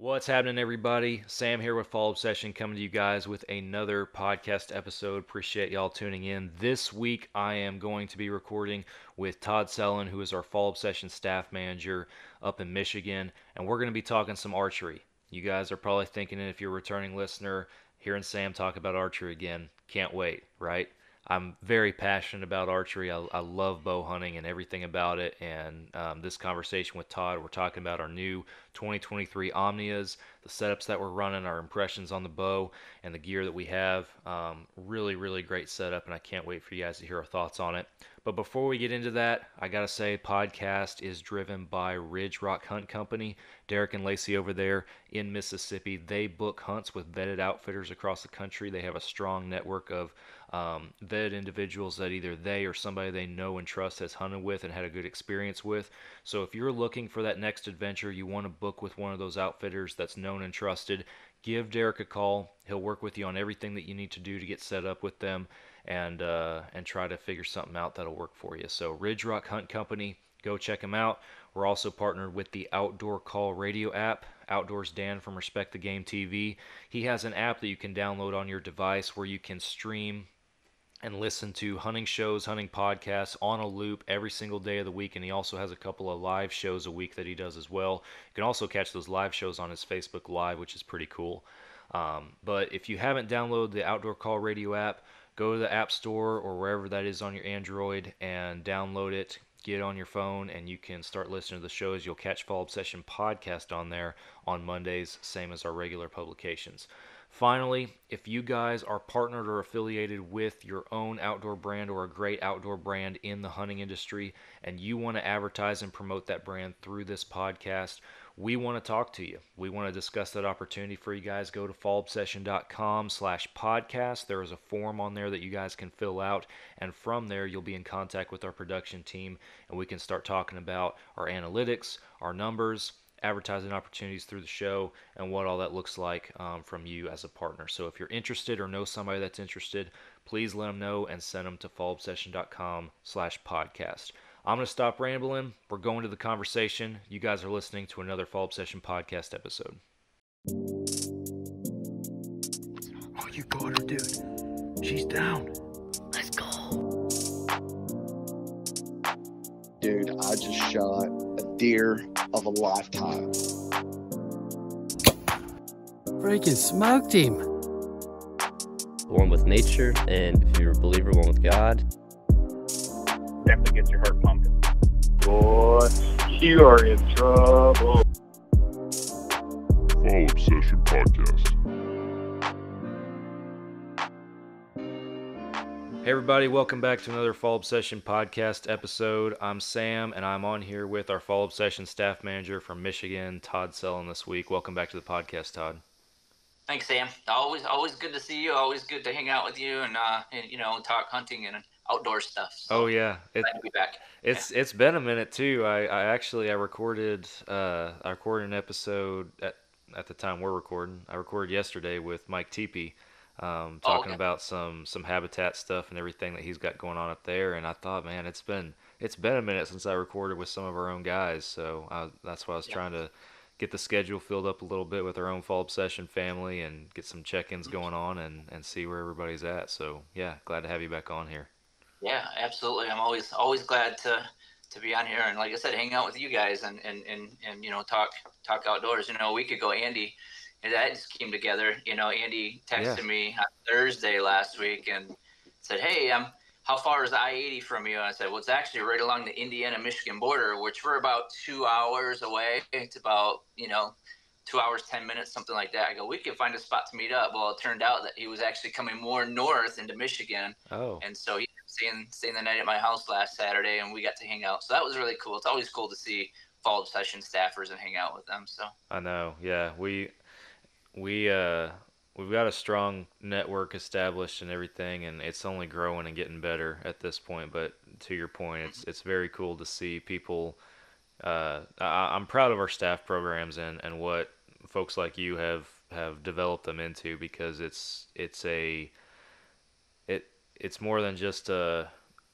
What's happening, everybody? Sam here with Fall Obsession coming to you guys with another podcast episode. Appreciate y'all tuning in. This week, I am going to be recording with Todd Sellon, who is our Fall Obsession staff manager up in Michigan, and we're going to be talking some archery. You guys are probably thinking, if you're a returning listener, hearing Sam talk about archery again, can't wait, right? I'm very passionate about archery. I, I, love bow hunting and everything about it. And um, this conversation with Todd, we're talking about our new 2023 Omnias, the setups that we're running, our impressions on the bow, and the gear that we have. Um, really, really great setup, and I can't wait for you guys to hear our thoughts on it. But before we get into that, I gotta say, podcast is driven by Ridge Rock Hunt Company. Derek and Lacey over there in Mississippi, they book hunts with vetted outfitters across the country. They have a strong network of um, vetted individuals that either they or somebody they know and trust has hunted with and had a good experience with. So if you're looking for that next adventure, you want to book with one of those outfitters that's known and trusted, give Derek a call. He'll work with you on everything that you need to do to get set up with them and uh, and try to figure something out that'll work for you. So Ridge Rock Hunt Company, go check them out. We're also partnered with the Outdoor Call Radio app. Outdoors Dan from Respect the Game TV. He has an app that you can download on your device where you can stream and listen to hunting shows, hunting podcasts on a loop every single day of the week. And he also has a couple of live shows a week that he does as well. You can also catch those live shows on his Facebook Live, which is pretty cool. Um, but if you haven't downloaded the Outdoor Call Radio app, go to the App Store or wherever that is on your Android and download it. Get on your phone and you can start listening to the shows. You'll catch Fall Obsession podcast on there on Mondays, same as our regular publications. Finally, if you guys are partnered or affiliated with your own outdoor brand or a great outdoor brand in the hunting industry and you want to advertise and promote that brand through this podcast, we want to talk to you. We want to discuss that opportunity for you guys. Go to fallobsession.com slash podcast. There is a form on there that you guys can fill out. And from there, you'll be in contact with our production team and we can start talking about our analytics, our numbers, advertising opportunities through the show and what all that looks like um, from you as a partner. So if you're interested or know somebody that's interested, please let them know and send them to fallobsession.com slash podcast. I'm going to stop rambling. We're going to the conversation. You guys are listening to another Fall Obsession podcast episode. Oh, you got her, dude. She's down. Let's go. Dude, I just shot a deer of a lifetime. Freaking smoked him. One with nature, and if you're a believer, one with God. Definitely gets your heart pumping. Boy, you are in trouble. Fall Obsession Podcast. Everybody, welcome back to another Fall Obsession podcast episode. I'm Sam, and I'm on here with our Fall Obsession staff manager from Michigan, Todd Sellon, this week. Welcome back to the podcast, Todd. Thanks, Sam. Always, always good to see you. Always good to hang out with you and, uh, and you know, talk hunting and outdoor stuff. So oh yeah, it, glad to be back. It's yeah. it's been a minute too. I, I actually I recorded uh, I recorded an episode at at the time we're recording. I recorded yesterday with Mike Teepee um, talking oh, okay. about some some habitat stuff and everything that he's got going on up there. And I thought, man, it's been it's been a minute since I recorded with some of our own guys, so I, that's why I was yeah. trying to get the schedule filled up a little bit with our own fall obsession family and get some check-ins mm-hmm. going on and, and see where everybody's at. So yeah, glad to have you back on here. Yeah, absolutely. I'm always always glad to to be on here and like I said, hang out with you guys and and and, and you know talk talk outdoors. You know, a week ago, Andy and that just came together. You know, Andy texted yeah. me on Thursday last week and said, "Hey, um, how far is I-80 from you?" And I said, "Well, it's actually right along the Indiana-Michigan border, which we're about two hours away. It's about you know." Two hours, ten minutes, something like that. I go, we can find a spot to meet up. Well, it turned out that he was actually coming more north into Michigan, oh. and so he staying staying the night at my house last Saturday, and we got to hang out. So that was really cool. It's always cool to see fall obsession staffers and hang out with them. So I know, yeah, we we uh we've got a strong network established and everything and it's only growing and getting better at this point but to your point it's it's very cool to see people uh, I, am proud of our staff programs and, and what folks like you have have developed them into because it's it's a it it's more than just a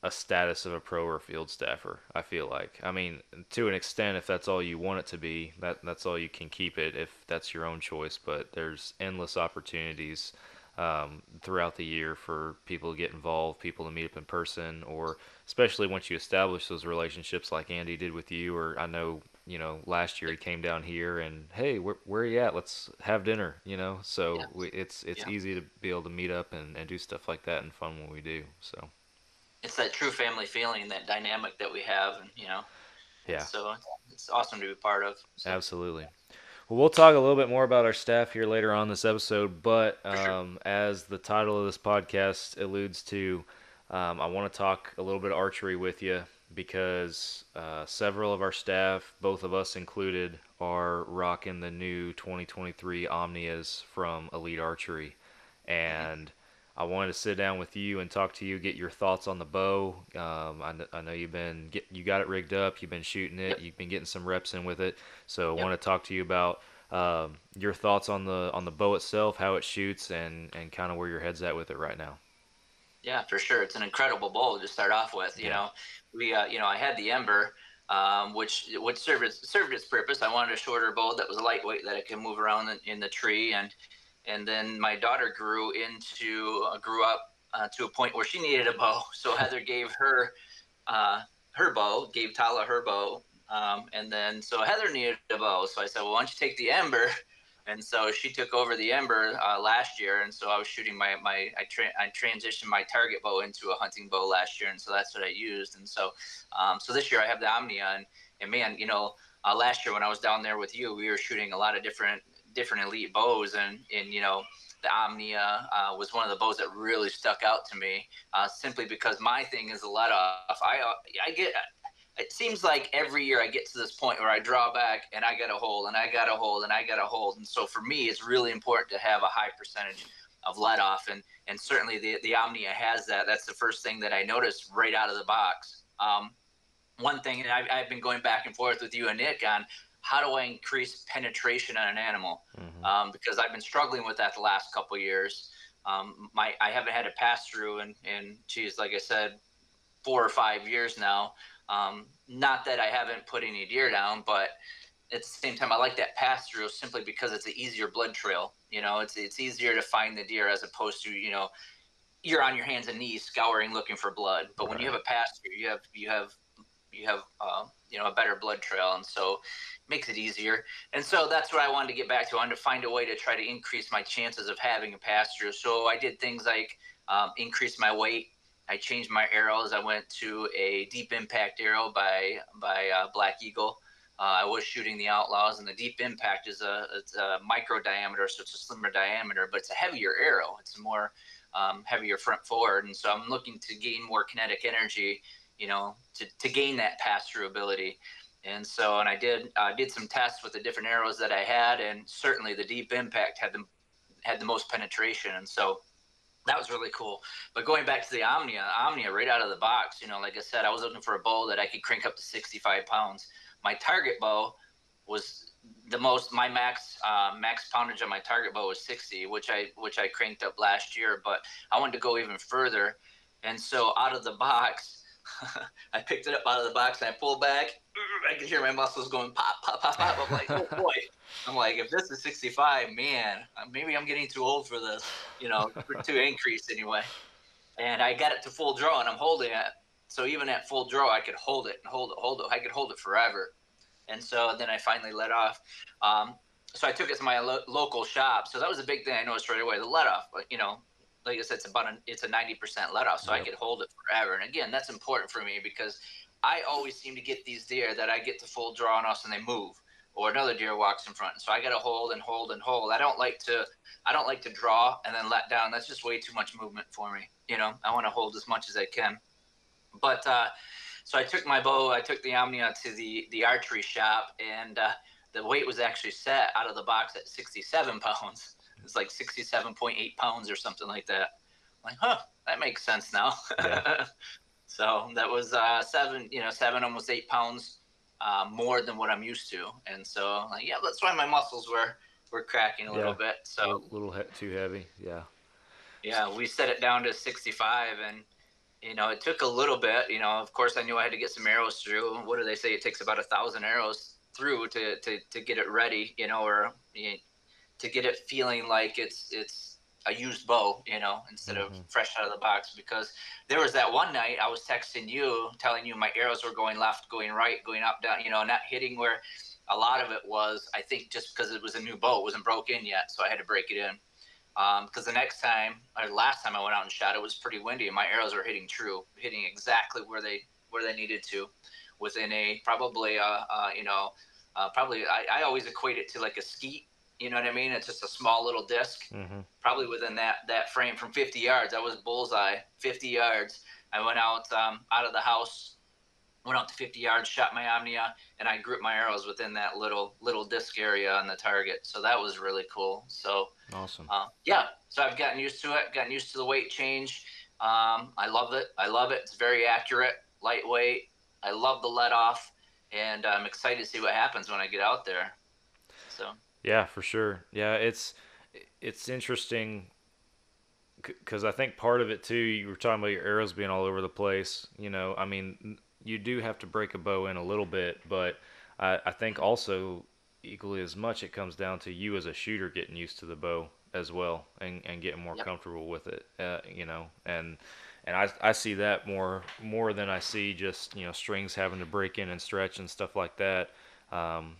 a status of a pro or field staffer. I feel like. I mean, to an extent, if that's all you want it to be, that that's all you can keep it if that's your own choice. But there's endless opportunities um, throughout the year for people to get involved, people to meet up in person, or especially once you establish those relationships like Andy did with you, or I know you know last year he came down here and hey, where where are you at? Let's have dinner. You know, so Yeah. we, it's it's Yeah. easy to be able to meet up and, and do stuff like that and fun when we do. So It's that true family feeling, that dynamic that we have, and you know. yeah. So it's awesome to be part of. So, Absolutely. Well, we'll talk a little bit more about our staff here later on this episode, but sure. um, as the title of this podcast alludes to, um, I want to talk a little bit of archery with you because uh, several of our staff, both of us included, are rocking the new 2023 Omnias from Elite Archery. And I wanted to sit down with you and talk to you, get your thoughts on the bow. Um, I, I know you've been get, you got it rigged up, you've been shooting it, Yep. you've been getting some reps in with it. So I Yep. want to talk to you about um, your thoughts on the on the bow itself, how it shoots, and and kind of where your head's at with it right now. Yeah, for sure. It's an incredible bow to start off with. You Yeah. know, we, uh, you know, I had the Ember, um, which which served its, served its purpose. I wanted a shorter bow that was lightweight that I could move around in, in the tree, and and then my daughter grew into uh, grew up uh, to a point where she needed a bow, so Heather gave her uh, her bow, gave Tala her bow, um, and then so Heather needed a bow, so I said, well, why don't you take the Ember? and so she took over the Ember uh, last year, and so I was shooting my my I, tra- I transitioned my target bow into a hunting bow last year, and so that's what I used, and so um, so this year I have the Omnia, and and man, you know, uh, last year when I was down there with you, we were shooting a lot of different different elite bows, and and you know. The Omnia uh, was one of the bows that really stuck out to me, uh, simply because my thing is a let off. I uh, I get it seems like every year I get to this point where I draw back and I got a hold and I got a hold and I got a hold. And so for me, it's really important to have a high percentage of let off. And, and certainly the, the Omnia has that. That's the first thing that I noticed right out of the box. Um, one thing, and I've, I've been going back and forth with you and Nick on how do I increase penetration on an animal? Um, because I've been struggling with that the last couple years. Um, my I haven't had a pass through and and geez, like I said, four or five years now. Um, not that I haven't put any deer down, but at the same time, I like that pass through simply because it's an easier blood trail. You know, it's it's easier to find the deer as opposed to you know you're on your hands and knees scouring looking for blood. But when you have a pass through, you have you have you have uh, you know a better blood trail, and so makes it easier. And so that's what I wanted to get back to. I wanted to find a way to try to increase my chances of having a pass through. So I did things like um, increase my weight. I changed my arrows. I went to a deep impact arrow by by uh, Black Eagle. Uh, I was shooting the Outlaws, and the deep impact is a, it's a micro diameter, so it's a slimmer diameter, but it's a heavier arrow. It's a more um, heavier front forward, and so I'm looking to gain more kinetic energy, you know, to, to gain that pass through ability. And so, and I did uh, did some tests with the different arrows that I had, and certainly the deep impact had the had the most penetration, and so that was really cool. But going back to the Omnia, Omnia right out of the box, you know, like I said, I was looking for a bow that I could crank up to 65 pounds. My target bow was the most. My max uh, max poundage on my target bow was 60, which I which I cranked up last year. But I wanted to go even further, and so out of the box, I picked it up out of the box and I pulled back. I could hear my muscles going pop, pop, pop, pop. I'm like, oh boy. I'm like, if this is 65, man, maybe I'm getting too old for this, you know, for to increase anyway. And I got it to full draw and I'm holding it. So even at full draw, I could hold it and hold it, hold it. I could hold it forever. And so then I finally let off. Um, so I took it to my lo- local shop. So that was a big thing I noticed right away. The let off, but you know, like I said, it's about a, it's a 90% let off. So I Yep. could hold it forever. And again, that's important for me because I always seem to get these deer that I get to full draw on us and they move or another deer walks in front. and So I got to hold and hold and hold. I don't like to I don't like to draw and then let down. That's just way too much movement for me. You know, I want to hold as much as I can. But uh, so I took my bow, I took the Omnia to the the archery shop, and uh, the weight was actually set out of the box at 67 pounds. It's like 67.8 pounds or something like that. I'm like, huh, that makes sense now. so that was uh, seven, you know, seven almost eight pounds uh, more than what I'm used to, and so like, yeah, that's why my muscles were were cracking a little bit. So a little he- too heavy. Yeah. yeah, we set it down to 65, and you know, it took a little bit. You know, of course, I knew I had to get some arrows through. What do they say? It takes about a thousand arrows through to to, to get it ready. You know, or you to get it feeling like it's it's a used bow. You know, instead Mhm. of fresh out of the box. Because there was that one night I was texting you, telling you my arrows were going left, going right, going up, down. You know, not hitting where. A lot of it was, I think, just because it was a new bow, it wasn't broke in yet, so I had to break it in because the next time or last time I went out and shot, it was pretty windy, and my arrows were hitting true, hitting exactly where they where they needed to, within a probably uh, uh you know uh, probably I, I always equate it to like a skeet. You know what I mean? It's just a small little disc. Mm-hmm. Probably within that that frame from 50 yards. I was bullseye. 50 yards. I went out um, out of the house, went out to 50 yards, shot my Omnia, and I grouped my arrows within that little little disc area on the target. So that was really cool. So Awesome. uh, yeah, so I've gotten used to it, gotten used to the weight change. Um, I love it. I love it. It's very accurate, lightweight. I love the let off, and I'm excited to see what happens when I get out there. So Yeah, for sure. Yeah, it's it's interesting because I think part of it too. You were talking about your arrows being all over the place. You know, I mean, you do have to break a bow in a little bit, but I, I think also equally as much it comes down to you as a shooter getting used to the bow as well and, and getting more Yep. comfortable with it. Uh, you know, and and I, I see that more more than I see just you know strings having to break in and stretch and stuff like that. Um,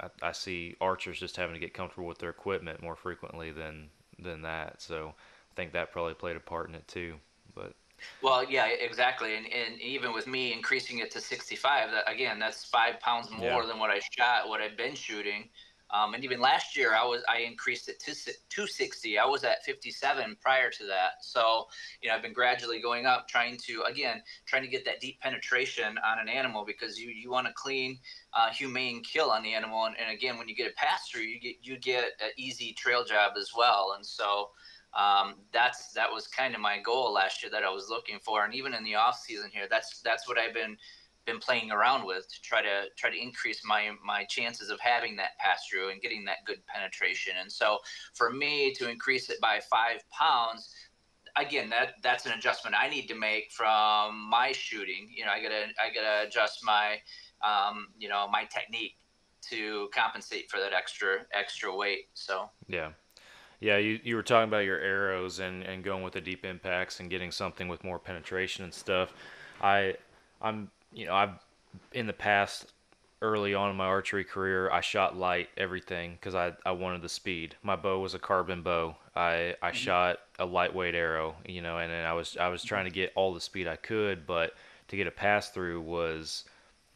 I, I see archers just having to get comfortable with their equipment more frequently than than that. So I think that probably played a part in it too. But Well, yeah, exactly, and and even with me increasing it to 65, that again, that's five pounds more Yeah. than what I shot, what I've been shooting. Um, and even last year, I was I increased it to 260. I was at 57 prior to that, so you know I've been gradually going up, trying to again trying to get that deep penetration on an animal because you you want a clean, uh, humane kill on the animal, and, and again when you get a pass through, you get you get an easy trail job as well, and so um, that's that was kind of my goal last year that I was looking for, and even in the off season here, that's that's what I've been been playing around with to try to try to increase my my chances of having that pass through and getting that good penetration. And so for me to increase it by five pounds, again that that's an adjustment I need to make from my shooting. You know, I gotta I gotta adjust my um, you know my technique to compensate for that extra extra weight. So yeah. Yeah, you, you were talking about your arrows and, and going with the deep impacts and getting something with more penetration and stuff. I I'm you know, I've in the past early on in my archery career, I shot light everything because I, I wanted the speed. My bow was a carbon bow. I, I mm-hmm. shot a lightweight arrow, you know, and then I was I was trying to get all the speed I could, but to get a pass through was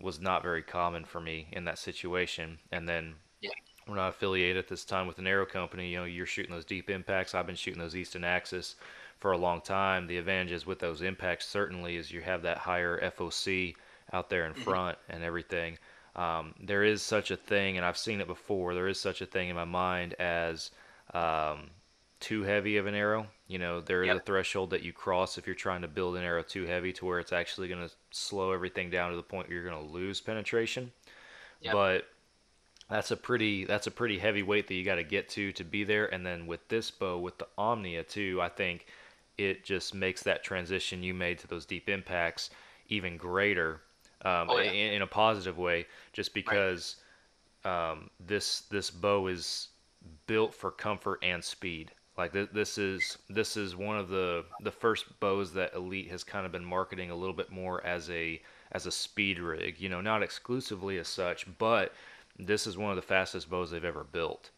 was not very common for me in that situation. And then Yeah. we're not affiliated at this time with an arrow company. You know, you're shooting those deep impacts. I've been shooting those Easton Axis for a long time. The advantages with those impacts certainly is you have that higher FOC out there in front and everything. Um, there is such a thing, and I've seen it before. There is such a thing in my mind as um, too heavy of an arrow. You know, there is a threshold that you cross if you're trying to build an arrow too heavy to where it's actually going to slow everything down to the point where you're going to lose penetration. Yep. But that's a pretty that's a pretty heavy weight that you got to get to to be there. And then with this bow, with the Omnia too, I think it just makes that transition you made to those deep impacts even greater um, Oh, yeah. in, in a positive way. Just because um, this this bow is built for comfort and speed. Like th- this is this is one of the the first bows that Elite has kind of been marketing a little bit more as a as a speed rig. You know, not exclusively as such, but this is one of the fastest bows they've ever built.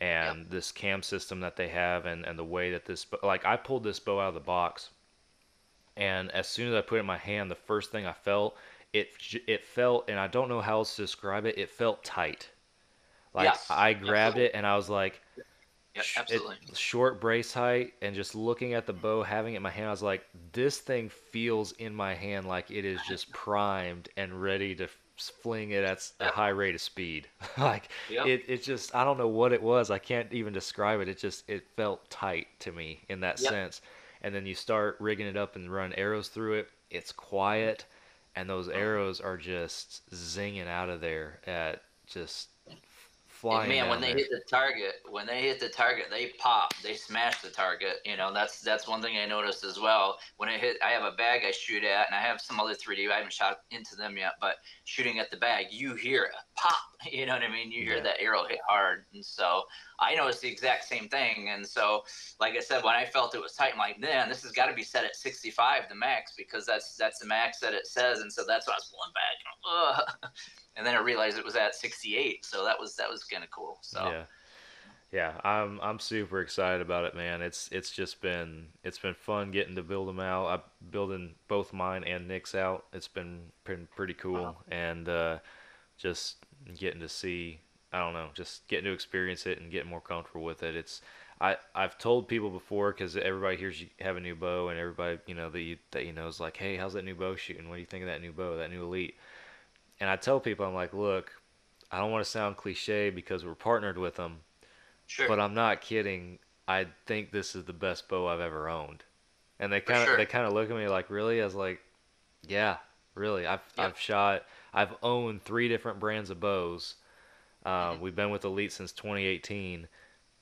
And this cam system that they have, and, and the way that this like I pulled this bow out of the box, and as soon as I put it in my hand, the first thing I felt it it felt, and I don't know how else to describe it. It felt tight. Like Yes, I grabbed absolutely. it and I was like, Yep, sh- it- absolutely. short brace height, and just looking at the bow, having it in my hand, I was like, this thing feels in my hand like it is just primed and ready to fling it at a high rate of speed. like Yep. it, it just, I don't know what it was. I can't even describe it. It just, it felt tight to me in that Yep. sense. And then you start rigging it up and run arrows through it. It's quiet, and those Uh-huh. arrows are just zinging out of there at just flying. man, when they there. hit the target, when they hit the target, they pop, they smash the target. You know, that's that's one thing I noticed as well. When I hit, I have a bag I shoot at, and I have some other 3D. I haven't shot into them yet, but shooting at the bag, you hear it pop. You know what I mean? You hear Yeah. that arrow hit hard, and so I noticed the exact same thing. And so, like I said, when I felt it was tight, I'm like, man, this has got to be set at 65, the max, because that's that's the max that it says. And so that's why I was pulling back. Ugh. And then I realized it was at 68, so that was that was kind of cool. So Yeah. Yeah, I'm I'm super excited about it, man. It's it's just been it's been fun getting to build them out. I'm building both mine and Nick's out. It's been pretty, pretty cool, and uh, just getting to see I don't know, just getting to experience it and getting more comfortable with it. It's I I've told people before because everybody hears you have a new bow and everybody you know that you that you know is like, hey, how's that new bow shooting? What do you think of that new bow, that new elite? And I tell people I'm like, look, I don't want to sound cliche because we're partnered with them. sure. But I'm not kidding. I think this is the best bow I've ever owned. And they kind of sure. they kind of look at me like, "Really?" I was like, "Yeah, really. I've Yep. I've shot. I've owned three different brands of bows. Um. We've been with Elite since 2018,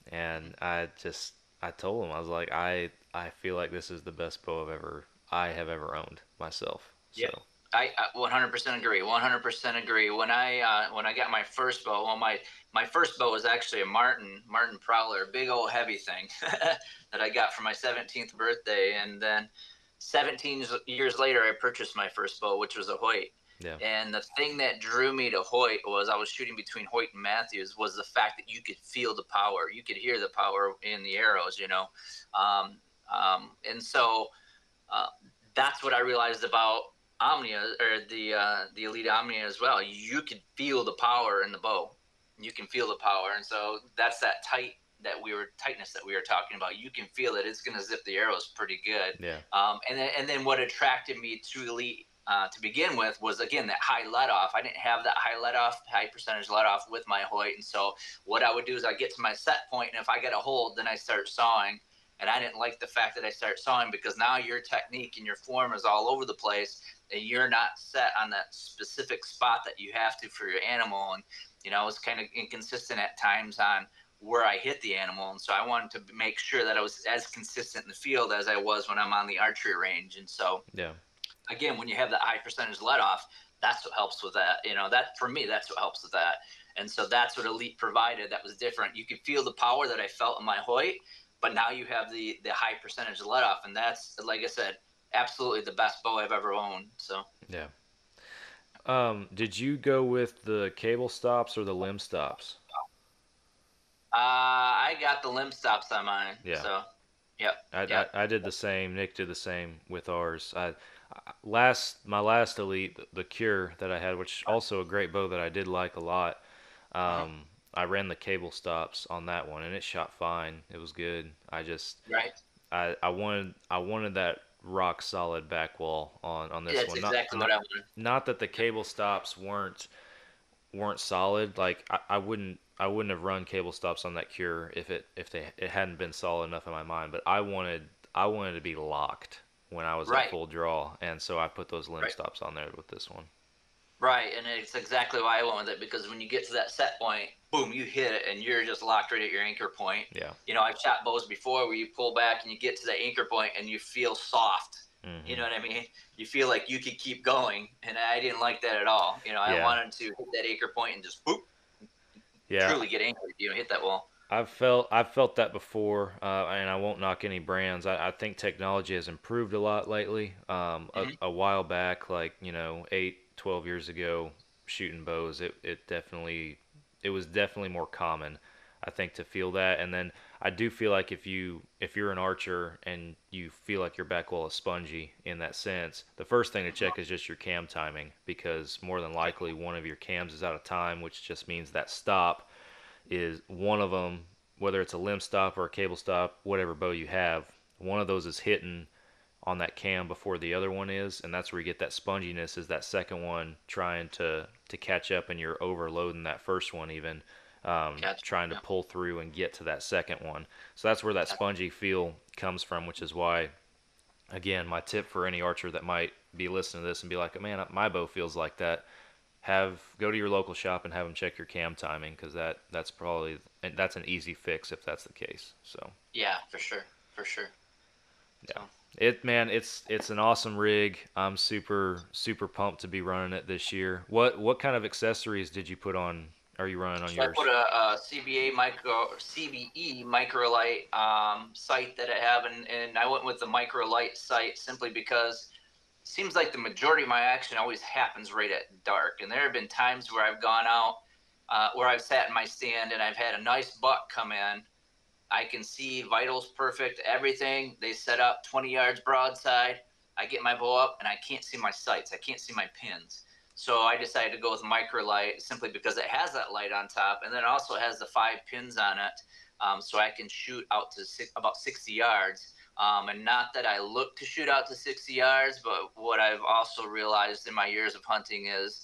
and I just I told them I was like, I I feel like this is the best bow I've ever I have ever owned myself. So Yeah. I, I 100% agree. 100% agree. When I uh, when I got my first bow, well, my my first bow was actually a Martin Martin Prowler, big old heavy thing that I got for my 17th birthday, and then 17 years later, I purchased my first bow, which was a Hoyt. Yeah, And the thing that drew me to Hoyt was I was shooting between Hoyt and Mathews was the fact that you could feel the power, you could hear the power in the arrows, you know, um, um, and so uh, that's what I realized about Omnia or the uh, the Elite Omnia as well. You could feel the power in the bow, you can feel the power, and so that's that tight that we were tightness that we were talking about. You can feel it. it's going to zip the arrows pretty good. yeah, Um, and then and then what attracted me to Elite uh, to begin with was again that high let off. I didn't have that high let off, high percentage let off with my Hoyt, and so what I would do is I get to my set point, and if I get a hold, then I start sawing. And I didn't like the fact that I start sawing because now your technique and your form is all over the place, and you're not set on that specific spot that you have to for your animal. And you know, I was kind of inconsistent at times on where I hit the animal, and so I wanted to make sure that I was as consistent in the field as I was when I'm on the archery range. And so yeah, again, when you have that high percentage let off, that's what helps with that. You know, that for me, that's what helps with that. And so that's what Elite provided. That was different. You could feel the power that I felt in my Hoyt, but now you have the the high percentage let off, and that's like I said, absolutely the best bow I've ever owned. So yeah. Um, did you go with the cable stops or the limb stops? uh, I got the limb stops on mine. Yeah. So yep. I, Yeah. I, I did the same. Nick did the same with ours. I- last my last elite, the Kure that I had, which also a great bow that I did like a lot. Um, I ran the cable stops on that one, and it shot fine. It was good. I just right. I, I wanted I wanted that rock solid back wall on on this That's one. exactly not, what I wanted. not that the cable stops weren't weren't solid. Like I, I wouldn't I wouldn't have run cable stops on that Kure if it if they it hadn't been solid enough in my mind. But I wanted I wanted to be locked when I was Right. at full draw, and so I put those limb Right. stops on there with this one. Right, and it's exactly why I went with it because when you get to that set point, boom, you hit it, and you're just locked right at your anchor point. Yeah. You know, I've shot bows before where you pull back and you get to the anchor point and you feel soft. Mhm. You know what I mean? You feel like you could keep going, and I didn't like that at all. You know, I wanted to hit that anchor point and just boop, Yeah. truly get anchored. You know, hit that wall. I've felt I've felt that before, uh, and I won't knock any brands. I, I think technology has improved a lot lately. Um, a, a while back, like you know, eight, 12 years ago, shooting bows, it, it definitely it was definitely more common. I think to feel that, and then I do feel like if you if you're an archer and you feel like your back wall is spongy in that sense, the first thing to check is just your cam timing because more than likely one of your cams is out of time, which just means that stop is one of them, whether it's a limb stop or a cable stop, whatever bow you have, one of those is hitting on that cam before the other one is, and that's where you get that sponginess. Is that second one trying to to catch up, and you're overloading that first one even, um, Gotcha, trying to yeah. pull through and get to that second one. So that's where that spongy feel comes from, which is why. Again, my tip for any archer that might be listening to this and be like, "Man, my bow feels like that." Have go to your local shop and have them check your cam timing because that that's probably and that's an easy fix if that's the case. So Yeah, for sure, for sure. Yeah. it man, it's it's an awesome rig. I'm super super pumped to be running it this year. What what kind of accessories did you put on? Are you running on So I put a, a CBA micro CBE microlight um, sight that I have, and, and I went with the microlight sight simply because seems like the majority of my action always happens right at dark. And there have been times where I've gone out, uh, where I've sat in my stand and I've had a nice buck come in. I can see vitals perfect, everything. They set up 20 yards broadside. I get my bow up and I can't see my sights. I can't see my pins. So I decided to go with microlight simply because it has that light on top, and then also has the five pins on it, um, so I can shoot out to six, about 60 yards. Um, and not that I look to shoot out to 60 yards, but what I've also realized in my years of hunting is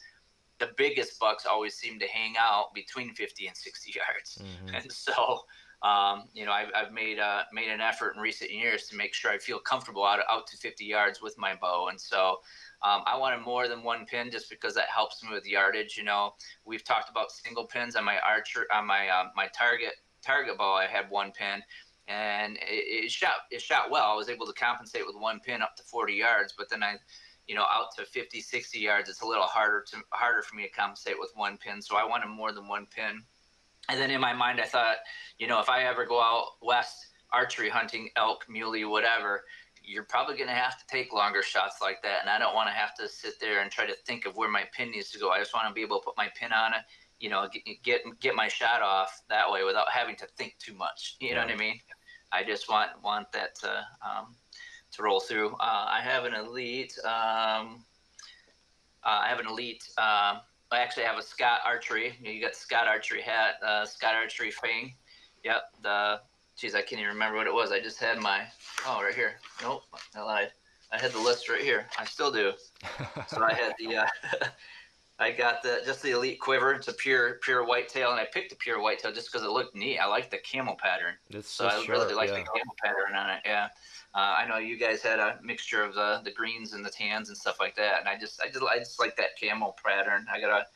the biggest bucks always seem to hang out between 50 and 60 yards. Mhm. And so, um, you know, I've, I've made uh, made an effort in recent years to make sure I feel comfortable out out to 50 yards with my bow. And so, um, I wanted more than one pin just because that helps me with yardage. You know, we've talked about single pins on my archer on my uh, my target target bow. I had one pin, and it, it shot it shot well. I was able to compensate with one pin up to 40 yards, but then I you know out to 50 60 yards it's a little harder to harder for me to compensate with one pin. So i wanted more than one pin. And then in my mind i thought you know if i ever go out west archery hunting elk muley whatever you're probably going to have to take longer shots like that. And i don't want to have to sit there and try to think of where my pin needs to go. I just want to be able to put my pin on it you know get get, get my shot off that way without having to think too much. You know what i mean i just want want that to um, to roll through. Uh, I have an elite. Um, uh, I have an elite. Um, I actually have a Scott Archery. You got Scott Archery hat, uh, Scott Archery Fang. Yep. The geez, I can't even remember what it was. I just had my oh right here. Nope, I lied. I had the list right here. I still do. So I had the. Uh, I got the just the elite quiver. It's a pure pure whitetail, and I picked the pure whitetail just because it looked neat. I like the camel pattern. It's So so I sharp, really like yeah. the camel pattern on it. Yeah, uh, I know you guys had a mixture of the, the greens and the tans and stuff like that, and I just I just I just like that camel pattern. I got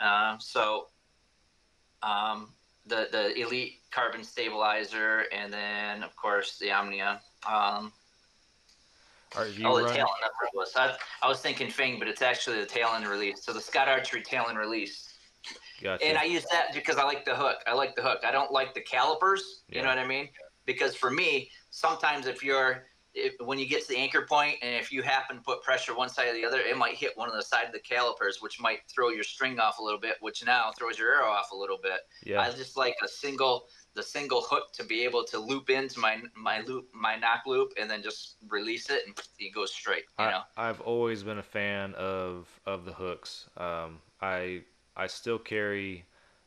a uh, so um, the the elite carbon stabilizer, and then of course the Omnia. Um, Are you oh, the running? tail end what it. I, I was thinking Fang, but it's actually the tail end release. So the Scott Archery tail end release. Gotcha. And I use that because I like the hook. I like the hook. I don't like the calipers. You know what I mean? Because for me, sometimes if you're if, when you get to the anchor point and if you happen to put pressure one side or the other, it might hit one of the side of the calipers, which might throw your string off a little bit, which now throws your arrow off a little bit. yeah. I just like a single the single hook to be able to loop into my my loop my nock loop and then just release it and it goes straight. You know. I, I've always been a fan of of the hooks. Um, I I still carry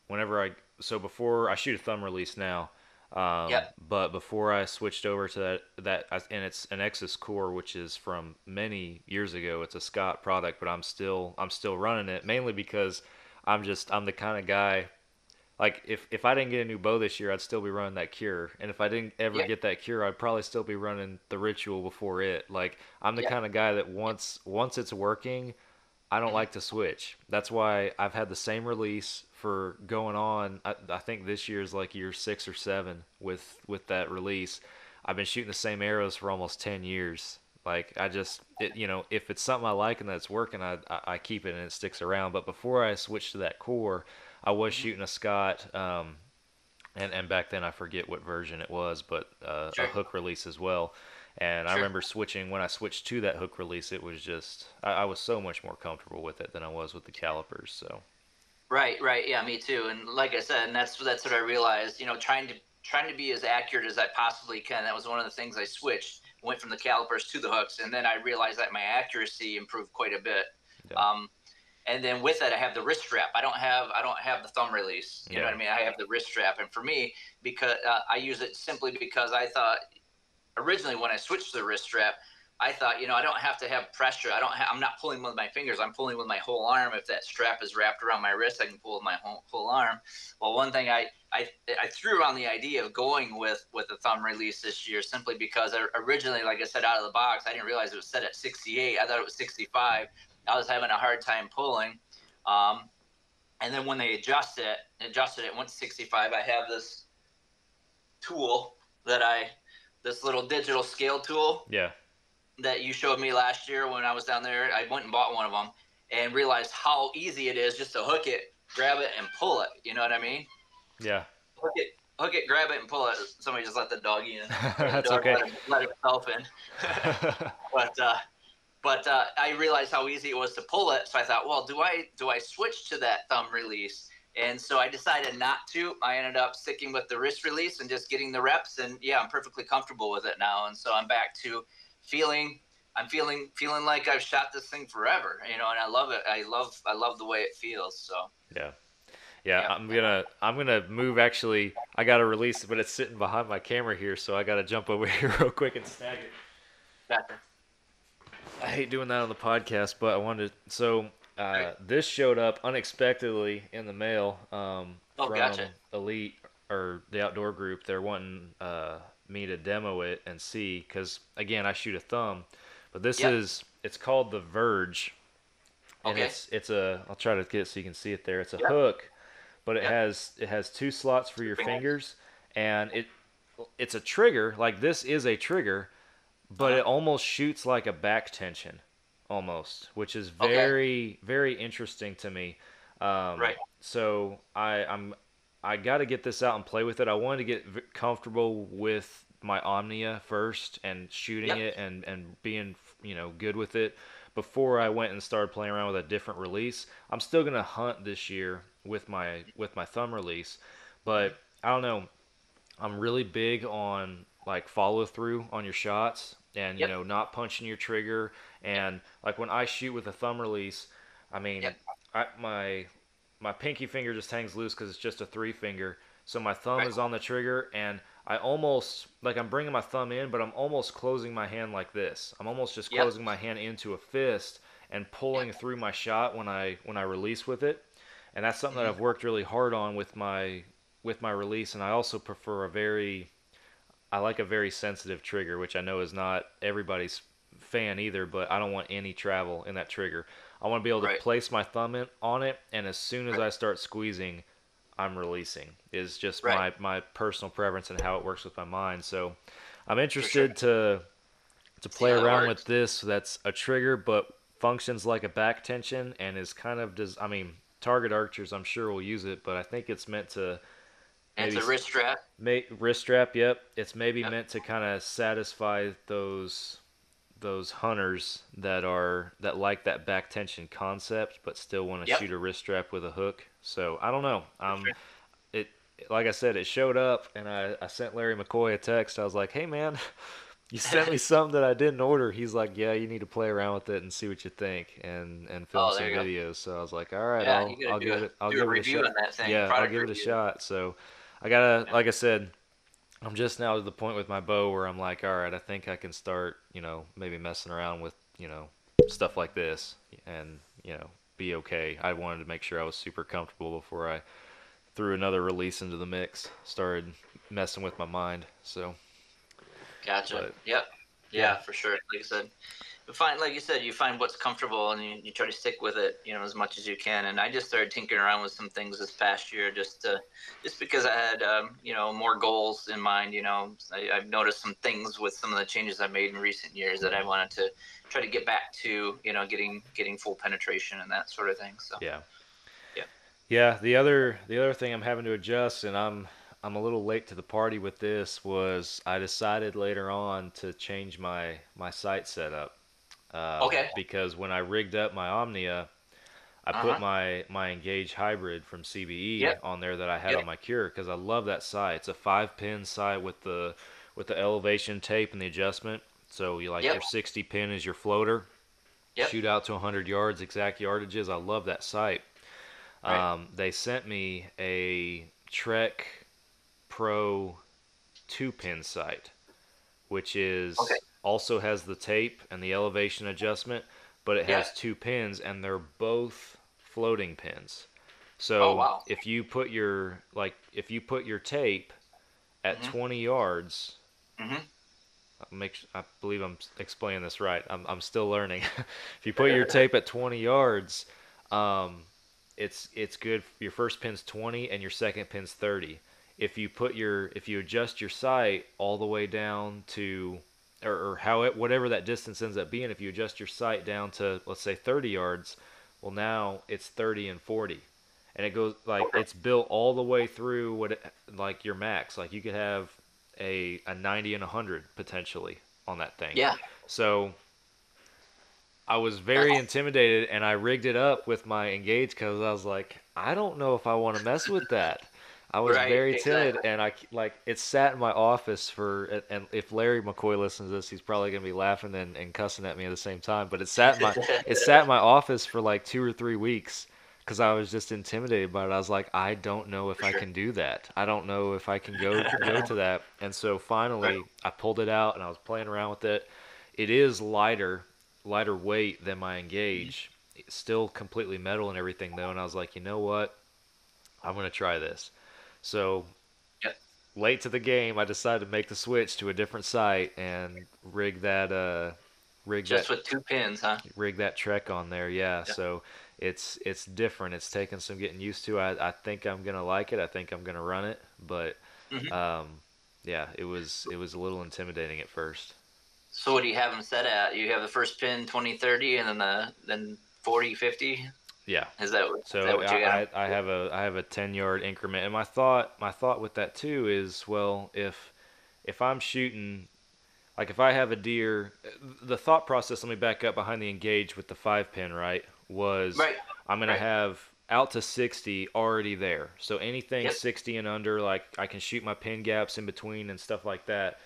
whenever I so before I shoot a thumb release now. Um, Yep. But before I switched over to that that and it's an Exus core, which is from many years ago. It's a Scott product, but I'm still I'm still running it mainly because I'm just I'm the kind of guy. Like if if I didn't get a new bow this year, I'd still be running that Kure, and if I didn't ever Yeah. get that Kure, I'd probably still be running the ritual before it. Like I'm the Yeah. kind of guy that once once it's working, I don't mm-hmm. like to switch. That's why I've had the same release for going on. I, I think this year is like year six or seven with with that release. I've been shooting the same arrows for almost ten years. Like I just, it, you know, if it's something I like and that's working, I, I I keep it and it sticks around. But before I switched to that core, I was shooting a Scott. Um, and, and back then I forget what version it was, but uh, Sure. a hook release as well. And I remember switching when I switched to that hook release. It was just I, I was so much more comfortable with it than I was with the calipers. So Right, right, yeah, me too. And like I said, and that's that's what I realized. You know, trying to trying to be as accurate as I possibly can. That was one of the things I switched. Went from the calipers to the hooks, and then I realized that my accuracy improved quite a bit. Yeah. Um, and then with that, I have the wrist strap. I don't have I don't have the thumb release. You know what I mean? I have the wrist strap, and for me, because uh, I use it simply because I thought originally when I switched to the wrist strap, I thought, you know, I don't have to have pressure. I don't. Ha- I'm not pulling with my fingers. I'm pulling with my whole arm. If that strap is wrapped around my wrist, I can pull with my whole, whole arm. Well, one thing I, I I threw around the idea of going with with a thumb release this year simply because I, originally, like I said, out of the box, I didn't realize it was set at 68. I thought it was 65. I was having a hard time pulling. Um, and then when they adjust it, adjusted it, went to 65. I have this tool that I, this little digital scale tool Yeah. that you showed me last year when I was down there. I went and bought one of them and realized how easy it is just to hook it, grab it, and pull it. You know what I mean? Yeah. Hook it, hook it, grab it, and pull it. Somebody just let the dog in. That's dog okay. Let, him- let himself in. but uh, but uh, I realized how easy it was to pull it. So I thought, well, do I do I switch to that thumb release? And so I decided not to. I ended up sticking with the wrist release and just getting the reps. And yeah, I'm perfectly comfortable with it now. And so I'm back to feeling. I'm feeling feeling like I've shot this thing forever, you know, and I love it. I love I love the way it feels. So Yeah. Yeah, Yeah. I'm gonna I'm gonna move. Actually, I gotta release but it's sitting behind my camera here, so I gotta jump over here real quick and snag it. gotcha. I hate doing that on the podcast, but I wanted. So uh, this showed up unexpectedly in the mail um, Oh, from gotcha. Elite or the outdoor group. They're wanting uh, me to demo it and see because again, I shoot a thumb, but this Yep. is it's called the Verge, and Okay. it's it's a. I'll try to get it so you can see it there. It's a Yep. hook, but it Yep. has it has two slots for your fingers, and it it's a trigger. Like this is a trigger, but Uh-huh. it almost shoots like a back tension, almost, which is Okay. very very interesting to me. Um, Right. So I I'm I got to get this out and play with it. I wanted to get v- comfortable with my Omnia first and shooting Yep. it and and being you know good with it before I went and started playing around with a different release. I'm still gonna hunt this year with my with my thumb release, but I don't know. I'm really big on like follow through on your shots and you Yep. know not punching your trigger and like when I shoot with a thumb release, I mean Yep. I, my my pinky finger just hangs loose because it's just a three finger. So my thumb Right. is on the trigger, and I almost like I'm bringing my thumb in, but I'm almost closing my hand like this. I'm almost just Yep. closing my hand into a fist and pulling through my shot when I when I release with it. And that's something that mm-hmm. I've worked really hard on with my with my release. And I also prefer a very I like a very sensitive trigger, which I know is not everybody's fan either, but I don't want any travel in that trigger. I want to be able to Right. place my thumb in, on it, and as soon as I start squeezing, I'm releasing. Is just Right. my my personal preference and how it works with my mind. So I'm interested to to play it around with this. That's a trigger, but functions like a back tension and is kind of does. I mean, target archers I'm sure will use it, but I think it's meant to And it's a wrist strap. May, wrist strap, yep. It's maybe Yep. meant to kind of satisfy those those hunters that are that like that back tension concept, but still want to Yep. shoot a wrist strap with a hook. So I don't know. Um, sure. it like I said, it showed up, and I, I sent Larry McCoy a text. I was like, "Hey man, you sent me something that I didn't order." He's like, "Yeah, you need to play around with it and see what you think, and and film Oh, some you go. videos." So I was like, "All right, Yeah, I'll, I'll give a- it I'll give it a shot." on that thing, yeah, I'll give it a shot. So I gotta, like I said, I'm just now to the point with my bow where I'm like, all right, I think I can start, you know, maybe messing around with, you know, stuff like this and, you know, be okay. I wanted to make sure I was super comfortable before I threw another release into the mix, started messing with my mind. So, Gotcha. But- yep. Yeah, yeah. for sure. Like I said, find, like you said, you find what's comfortable and you, you try to stick with it, you know, as much as you can. And I just started tinkering around with some things this past year, just to, just because I had, um, you know, more goals in mind. You know, I, I've noticed some things with some of the changes I made in recent years that I wanted to try to get back to, you know, getting getting full penetration and that sort of thing. So yeah. Yeah. Yeah, the other the other thing I'm having to adjust and I'm I'm a little late to the party with this was I decided later on to change my my sight setup. Uh, Okay. Because when I rigged up my Omnia, I Uh-huh. put my my Engage hybrid from CBE Yep. on there that I had Yep. on my Kure because I love that sight. It's a five pin sight with the with the elevation tape and the adjustment. So you like Yep. your 60 pin is your floater. Yep. Shoot out to 100 yards, exact yardages. I love that sight. Right. Um, they sent me a Trek Pro two pin sight, which is Okay. Also has the tape and the elevation adjustment, but it has two pins and they're both floating pins. So Oh, wow. if you put your like if you put your tape at Mhm. 20 yards, Mhm. I'll make I believe I'm explaining this right. I'm I'm still learning. if you put your tape at 20 yards, um, it's it's good. Your first pin's 20 and your second pin's 30. If you put your if you adjust your sight all the way down to or, or how it, whatever that distance ends up being, if you adjust your sight down to let's say 30 yards, well now it's 30 and 40, and it goes like it's built all the way through what it, like your max. Like you could have a a 90 and 100 potentially on that thing. Yeah. So I was very intimidated, and I rigged it up with my engage because I was like, I don't know if I want to mess with that. I was Right, very timid, exactly. and I like it sat in my office for. and- And if Larry McCoy listens to this, he's probably gonna be laughing and, and cussing at me at the same time. But it sat in my it sat in my office for like two or three weeks because I was just intimidated by it. I was like, I don't know if I can do that. I don't know if I can go go to that. And so finally, I pulled it out and I was playing around with it. It is lighter, lighter weight than my Engage. It's still completely metal and everything though. And I was like, you know what? I'm gonna try this. So Yep. late to the game, I decided to make the switch to a different sight and rig that uh rig Just that with two pins, huh? rig that trek on there. Yeah, Yeah. so it's it's different. It's taken some getting used to. I, I think I'm gonna like it. I think I'm gonna run it, but Mhm. um, yeah, it was it was a little intimidating at first. So what do you have them set at? You have the first pin 20, 30, and then the then 40, 50? Yeah. Is that, what- is So that what you got? I, I, I have a I have a ten yard increment, and my thought my thought with that too is well if if I'm shooting like if I have a deer, the thought process. Let me back up behind the engage with the five pin right was right. I'm gonna right. have out to 60 already there. So anything Yep. 60 and under, like I can shoot my pin gaps in between and stuff like that.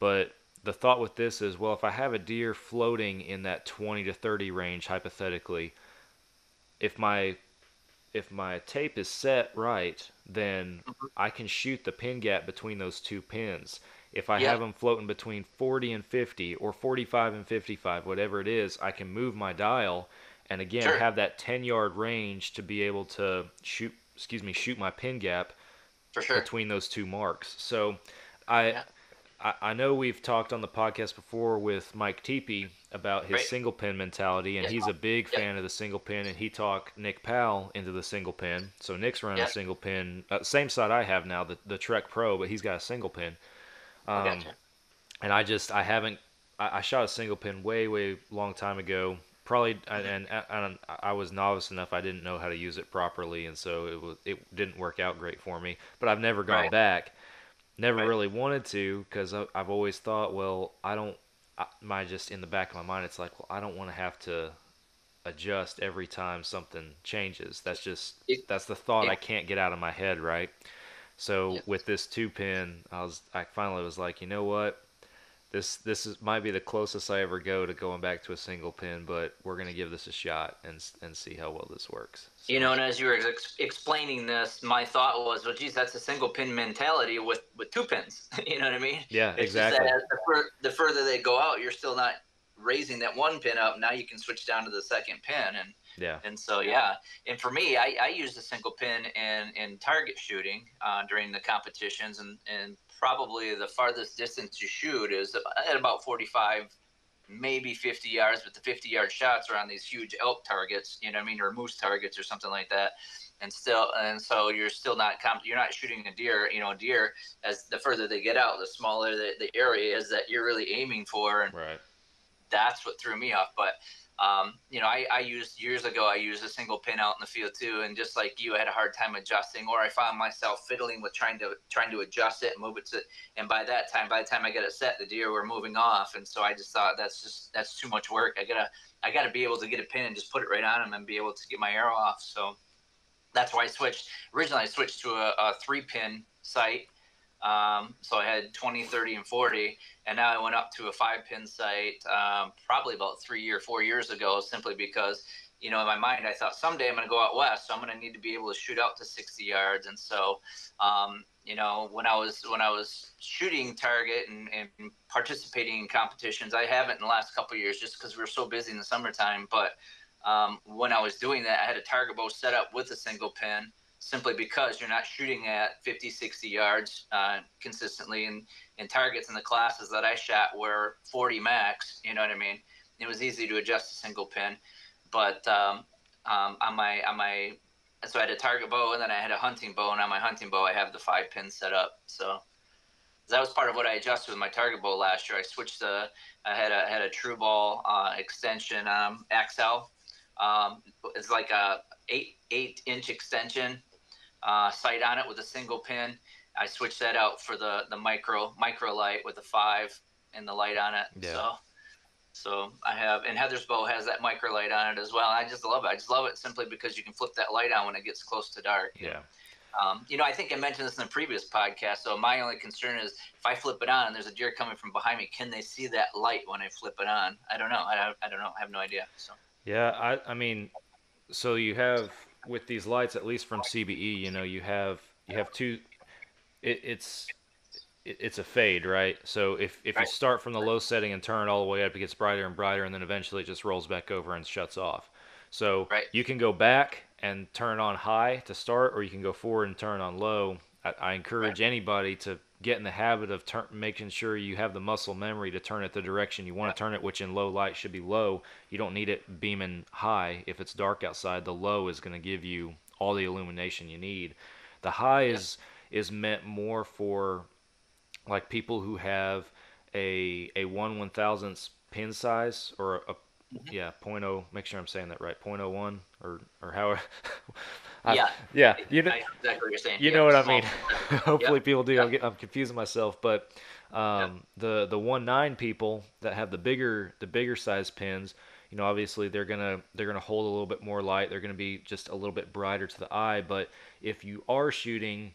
But the thought with this is, well, if I have a deer floating in that 20 to 30 range, hypothetically, if my if my tape is set right, then Mm-hmm. I can shoot the pin gap between those two pins. If I Yeah. have them floating between 40 and 50 or 45 and 55, whatever it is, I can move my dial and again Sure. have that 10 yard range to be able to shoot excuse me shoot my pin gap For sure. between those two marks. So I, Yeah. I I know we've talked on the podcast before with Mike Teepee about his Right. single pin mentality, and Yeah. he's a big Yeah. fan of the single pin, and he talked Nick Powell into the single pin. So Nick's running Yeah. a single pin, uh, same sight I have now, the the Trek Pro, but he's got a single pin. Um, gotcha. and I just I haven't I, I shot a single pin way way long time ago. Probably and, and, and I was novice enough I didn't know how to use it properly, and so it was it didn't work out great for me. But I've never gone Right. back. Never Right. really wanted to because I've always thought, well, I don't. I, my just in the back of my mind, it's like, well, I don't want to have to adjust every time something changes. That's just that's the thought I can't get out of my head, right? So Yeah. with this two pin, I was I finally was like, you know what? This this is might be the closest I ever go to going back to a single pin, but we're gonna give this a shot and and see how well this works. You know, and as you were ex- explaining this, my thought was, well, geez, that's a single pin mentality with, with two pins. you know what I mean? yeah, It's just exactly. the, fur- the further they go out, you're still not raising that one pin up. Now you can switch down to the second pin, and Yeah, and so yeah. And for me, I, I use a single pin in in target shooting uh, during the competitions, and and probably the farthest distance you shoot is at about 45 maybe 50 yards, but the 50 yard shots are on these huge elk targets, you know what I mean, or moose targets or something like that. And still, and so you're still not comp- you're not shooting a deer, you know, a deer as the further they get out, the smaller the, the area is that you're really aiming for. And right. that's what threw me off. But, um, you know, I, I used years ago, I used a single pin out in the field too. And just like you, I had a hard time adjusting, or I found myself fiddling with trying to, trying to adjust it and move it to, and by that time, by the time I got it set, the deer were moving off. And so I just thought that's just, that's too much work. I gotta, I gotta be able to get a pin and just put it right on them and be able to get my arrow off. So that's why I switched. Originally, I switched to a, a three pin sight. Um, so I had 20, 30, and 40. And now I went up to a five pin sight um, probably about three or four years ago, simply because, you know, in my mind, I thought someday I'm going to go out west. So I'm going to need to be able to shoot out to 60 yards. And so, um, you know, when I was when I was shooting target and, and participating in competitions, I haven't in the last couple years just because we were so busy in the summertime. But um, when I was doing that, I had a target bow set up with a single pin simply because you're not shooting at 50, 60 yards uh, consistently. And, and targets in the classes that I shot were 40 max, you know what I mean? It was easy to adjust a single pin. But um, um, on my on my so I had a target bow, and then I had a hunting bow, and on my hunting bow I have the five pins set up. So that was part of what I adjusted with my target bow last year. I switched the I had a had a TruBall uh, extension um, XL. Um, it's like a eight eight inch extension uh, sight on it with a single pin. I switched that out for the the micro micro light with a five and the light on it. Yeah. So so I have and Heather's bow has that micro light on it as well. I just love it. I just love it simply because you can flip that light on when it gets close to dark. Yeah. Um, you know, I think I mentioned this in the previous podcast. So my only concern is if I flip it on and there's a deer coming from behind me, can they see that light when I flip it on? I don't know. I, I don't know. I have no idea. So Yeah, I I mean, so you have with these lights, at least from CBE, you know, you have you have two. It, it's it, it's a fade, right? So if if you start from the low setting and turn it all the way up, it gets brighter and brighter, and then eventually it just rolls back over and shuts off. So Right. you can go back and turn on high to start, or you can go forward and turn on low. I, I encourage anybody to get in the habit of turn, making sure you have the muscle memory to turn it the direction you want to turn it, which in low light should be low. You don't need it beaming high. If it's dark outside, the low is going to give you all the illumination you need. The high is is meant more for like people who have a a one one thousandths pin size or a yeah point oh make sure I'm saying that right point oh one or or how I- Yeah. yeah you know I exactly what you're saying. you Yeah, know what I mean. Hopefully, Yep. people do. Yep. I'm, I'm confusing myself, but um, the the one nine people that have the bigger the bigger size pins, you know, obviously they're gonna they're gonna hold a little bit more light. They're gonna be just a little bit brighter to the eye. But if you are shooting,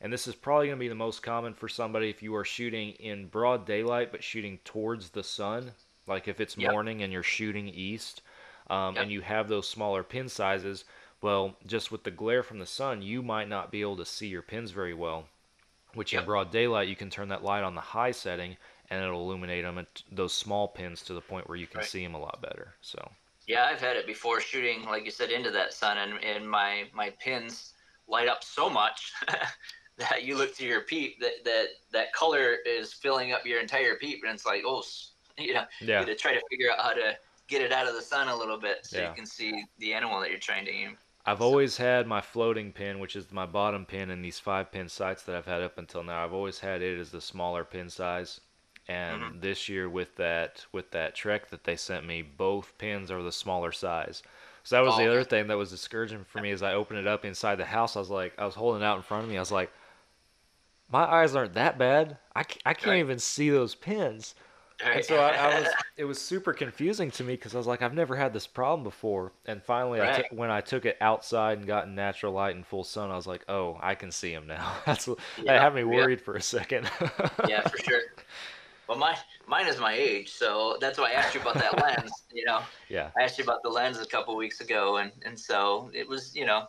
and this is probably gonna be the most common for somebody, if you are shooting in broad daylight but shooting towards the sun, like if it's Yep. morning and you're shooting east, um, Yep. and you have those smaller pin sizes, well, just with the glare from the sun, you might not be able to see your pins very well. Which in broad daylight, you can turn that light on the high setting, and it'll illuminate them those small pins to the point where you can Right. see them a lot better. So Yeah, I've had it before shooting, like you said, into that sun, and, and my my pins light up so much that you look through your peep that that that color is filling up your entire peep, and it's like, oh, you know, yeah, you to try to figure out how to get it out of the sun a little bit so Yeah. you can see the animal that you're trying to aim. I've always had my floating pin, which is my bottom pin in these five pin sights that I've had up until now. I've always had it as the smaller pin size. And Mhm. this year with that with that Trek that they sent me, both pins are the smaller size. So that was Oh, the other thing that was discouraging for me as I opened it up inside the house. I was like, I was holding it out in front of me. I was like, my eyes aren't that bad. I, c- I can't Right. even see those pins. And so I, I was, it was super confusing to me because I was like, I've never had this problem before. And finally, Right. took when I took it outside and got in natural light and full sun, I was like, oh, I can see them now. That's what- that Yeah, had me yeah. worried for a second. yeah, for sure. Well, mine mine is my age, so that's why I asked you about that lens. You know, yeah, I asked you about the lens a couple weeks ago, and and so it was, you know,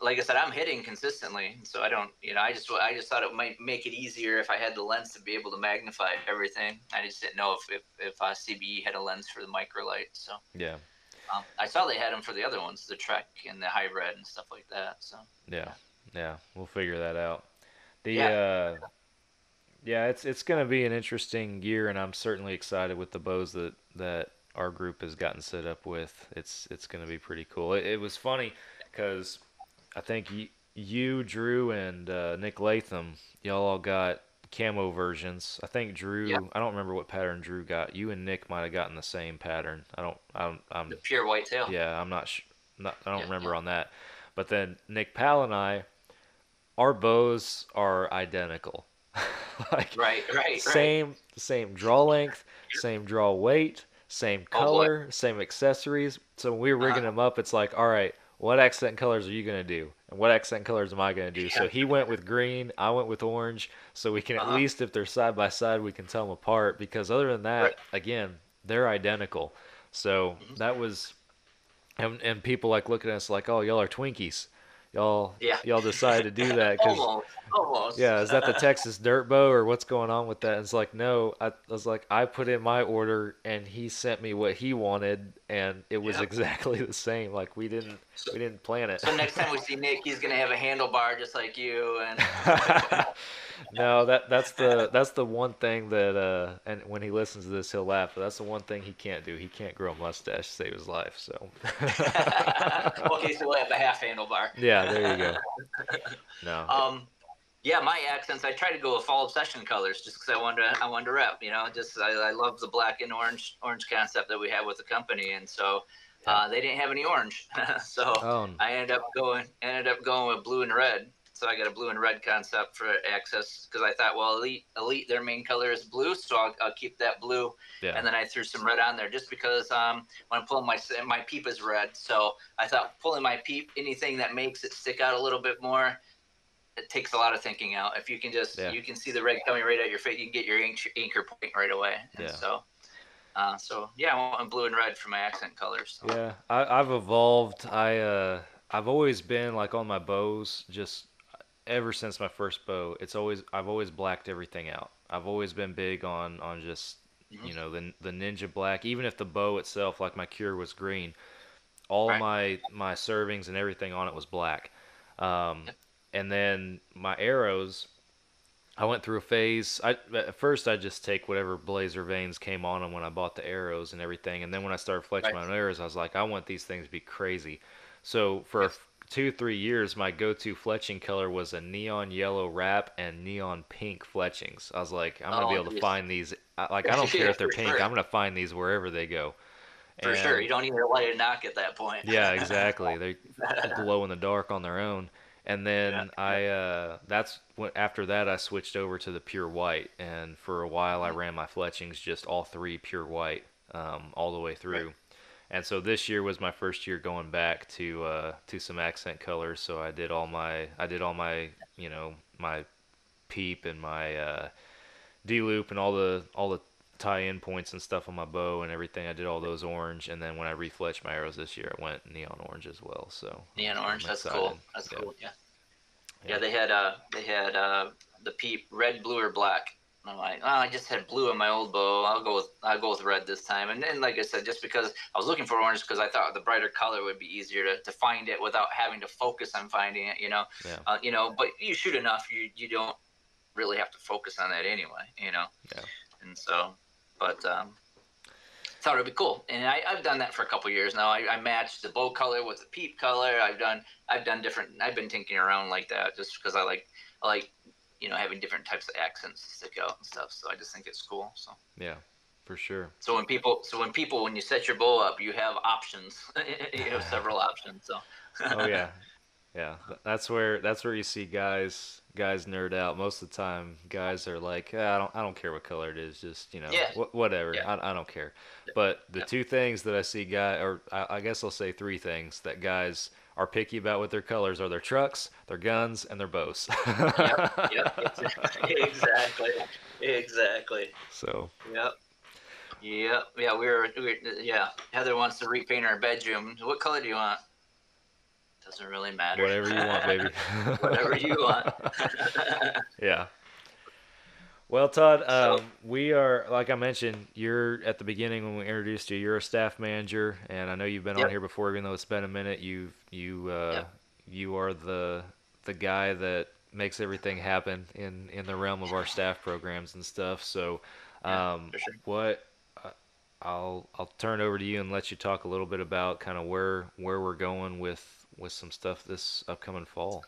like I said, I'm hitting consistently, so I don't, you know, I just I just thought it might make it easier if I had the lens to be able to magnify everything. I just didn't know if if, if uh, CBE had a lens for the microlight, so. yeah, Um, I saw they had them for the other ones, the Trek and the hybrid and stuff like that. So yeah, yeah. We'll figure that out. The Yeah. uh, yeah, it's it's gonna be an interesting year, and I'm certainly excited with the bows that that our group has gotten set up with. It's it's gonna be pretty cool. It, it was funny because I think you, you Drew, and uh, Nick Latham, y'all all got camo versions. I think Drew. Yeah. I don't remember what pattern Drew got. You and Nick might have gotten the same pattern. I don't. I don't. I'm the pure white tail. yeah, I'm not. Sh- not I don't Yeah, remember yeah. on that. But then Nick Powell and I, our bows are identical. like Right, right, right. same same draw length, same draw weight, same Oh, color, same accessories. So when we were rigging Uh-huh. them up, it's like, all right, what accent colors are you gonna do, and what accent colors am I gonna do? So he went with green, I went with orange. So we can at Uh-huh. least, if they're side by side, we can tell them apart. Because other than that, Right. again, they're identical. So Mhm. that was, and and people like looking at us like, oh, y'all are Twinkies. Y'all, Yeah. y'all decided to do that because Almost, yeah, is that the Texas Dirt Bow or what's going on with that? And it's like, no, I, I was like, I put in my order and he sent me what he wanted, and it was Yeah. exactly the same. Like we didn't, So- we didn't plan it. So next time we see Nick, he's gonna have a handlebar just like you, and no, that that's the that's the one thing that uh, and when he listens to this, he'll laugh. But that's the one thing he can't do. He can't grow a mustache to save his life. So. okay, so we'll have a half handlebar. Yeah, there you go. No. Um, yeah, my accents. I try to go with fall obsession colors just because I wanted to. I wanted to rep. You know, just I, I love the black and orange orange concept that we have with the company, and so uh, they didn't have any orange, so Oh. I ended up going ended up going with blue and red. So I got a blue and red concept for access because I thought, well, elite elite their main color is blue, so I'll, I'll keep that blue. Yeah. And then I threw some red on there just because um, when I'm pulling my my peep is red, so I thought pulling my peep anything that makes it stick out a little bit more it takes a lot of thinking out. If you can just Yeah. you can see the red coming right at your face, you can get your anchor, anchor point right away. And Yeah. so, uh, so yeah, I am blue and red for my accent colors. So. Yeah, I, I've evolved. I uh, I've always been like on my bows, just ever since my first bow. It's always I've always blacked everything out. I've always been big on on just Mhm. you know the the ninja black. Even if the bow itself, like my Kure, was green, all Right. my my servings and everything on it was black. Um, and then my arrows. I went through a phase. I at first I just take whatever Blazer vanes came on them when I bought the arrows and everything, and then when I started fletching Right. my own arrows, I was like, I want these things to be crazy. So for Yes. two three years, my go-to fletching color was a neon yellow wrap and neon pink fletchings. I was like, I'm gonna be Oh, able to yes. find these. Like I don't care if they're pink. sure. I'm gonna find these wherever they go. For sure, And- you don't even light a nock at that point. yeah, exactly. They glow in the dark on their own. And then Yeah. I uh, that's when after that I switched over to the pure white, and for a while. I ran my fletchings just all three pure white, um, all the way through. And so this year was my first year going back to uh, to some accent colors. So I did all my I did all my you know my peep and my uh, D loop and all the all the tie-in points and stuff on my bow and everything. I did all those orange, and then when I refletched my arrows this year, I went neon orange as well. So Neon orange, that's cool. That's Yeah. cool. Yeah. Yeah. yeah. they had uh they had uh the peep red, blue, or black. And I'm like, oh, I just had blue on my old bow. I'll go with I'll go with red this time. And then, like I said, just because I was looking for orange because I thought the brighter color would be easier to, to find it without having to focus on finding it. You know, Yeah. uh, you know. But you shoot enough, you you don't really have to focus on that anyway. You know. Yeah. And so, but um, thought it'd be cool, and I, I've done that for a couple years now. I, I matched the bow color with the peep color. I've done I've done different. I've been tinkering around like that just because I like I like you know having different types of accents to stick out and stuff. So I just think it's cool. So yeah, for sure. so when people so when people when you set your bow up, you have options. you have several options. So Oh yeah, yeah. That's where that's where you see guys guys nerd out. Most of the time, guys are like, "Ah, I don't I don't care what color it is, just you know, Yeah. wh- whatever. Yeah. I, I don't care. But the Yeah. two things that I see guy, or I, I guess I'll say three things that guys are picky about with their colors are their trucks, their guns, and their bows. yep, yep, exactly, exactly. So Yep. Yep. Yeah, we were, we were. Yeah, Heather wants to repaint our bedroom. What color do you want? Doesn't really matter. whatever you want, baby. Whatever you want. Yeah. Well, Todd, So- um, we are like I mentioned. You're at the beginning when we introduced you. You're a staff manager, and I know you've been on here before, even though it's been a minute. You you uh, Yep. you are the the guy that makes everything happen in in the realm of our staff programs and stuff. So, um, for sure. what uh, I'll I'll turn over to you and let you talk a little bit about kind of where where we're going with with some stuff this upcoming fall.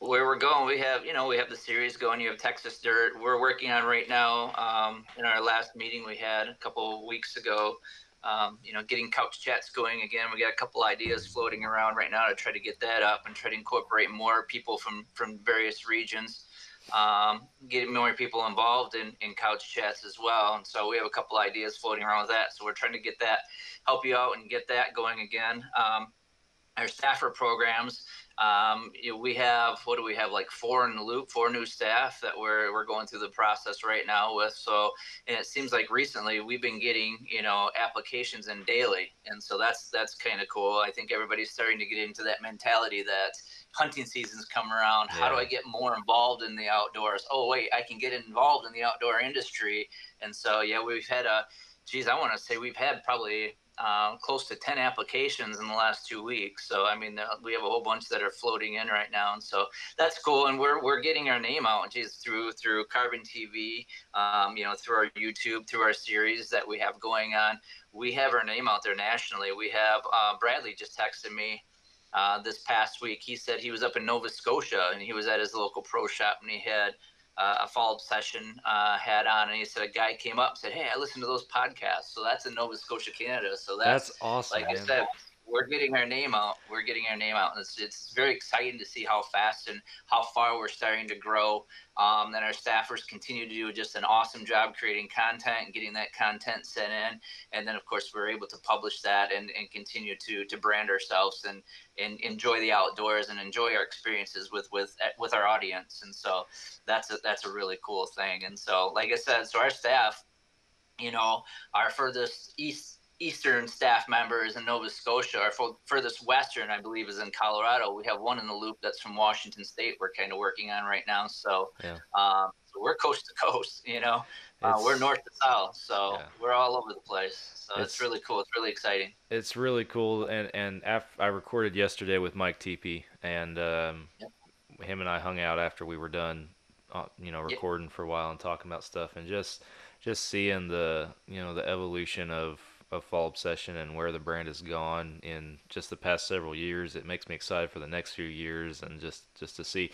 Where we're going, we have, you know, we have the series going. You have Texas Dirt. We're working on right now. Um, in our last meeting we had a couple of weeks ago, um, you know, getting couch chats going again. We got a couple ideas floating around right now to try to get that up and try to incorporate more people from from various regions. um, getting more people involved in, in couch chats as well. And so we have a couple ideas floating around with that. So we're trying to get that, help you out and get that going again. Um, our staffer programs, um, you know, we have, what do we have, like four in the loop, four new staff that we're, we're going through the process right now with. So, and it seems like recently we've been getting, you know, applications in daily. And so that's, that's kind of cool. I think everybody's starting to get into that mentality that hunting seasons come around. How do I get more involved in the outdoors? Oh, wait, I can get involved in the outdoor industry. And so, yeah, we've had a, geez, I want to say we've had probably um, close to 10 applications in the last two weeks. So, I mean, uh, we have a whole bunch that are floating in right now. And so that's cool. And we're, we're getting our name out geez, through, through Carbon TV, um, you know, through our YouTube, through our series that we have going on. We have our name out there nationally. We have uh, Bradley just texted me uh, this past week. He said he was up in Nova Scotia and he was at his local pro shop and he had uh, a follow up session uh, had on, and he said a guy came up and said, "Hey, I listened to those podcasts." So that's in Nova Scotia, Canada. So that's, That's awesome, Like man. I said, we're getting our name out. We're getting our name out, and it's it's very exciting to see how fast and how far we're starting to grow. Um, and our staffers continue to do just an awesome job creating content and getting that content sent in. And then, of course, we're able to publish that and, and continue to to brand ourselves and and enjoy the outdoors and enjoy our experiences with with with our audience. And so that's a that's a really cool thing. And so, like I said, so our staff, you know, our furthest east eastern staff members in Nova Scotia. Our fur- furthest western, I believe, is in Colorado. We have one in the loop that's from Washington State. We're kind of working on right now. So, Yeah. um, so we're coast to coast. You know, uh, we're north to south, so Yeah. we're all over the place. So it's, It's- really cool. It's really exciting. It's really cool, and and af- I recorded yesterday with Mike TP, and um, Yep. him and I hung out after we were done, uh, you know, Yep. recording for a while and talking about stuff, and just just seeing the you know the evolution of of Fall Obsession and where the brand has gone in just the past several years. It makes me excited for the next few years, and just just to see.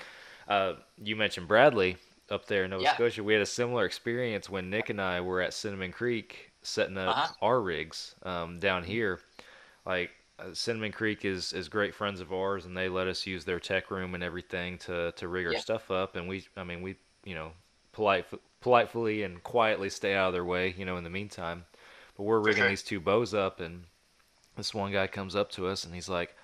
Uh, you mentioned Bradley up there in Nova Yeah. Scotia. We had a similar experience when Nick and I were at Cinnamon Creek setting up Uh-huh. our rigs um, down here. Like uh, Cinnamon Creek is is great friends of ours, and they let us use their tech room and everything to to rig our Yeah. stuff up. And we, I mean, we you know polite politely and quietly stay out of their way, you know, in the meantime. But we're rigging sure. these two bows up, and this one guy comes up to us, and he's like,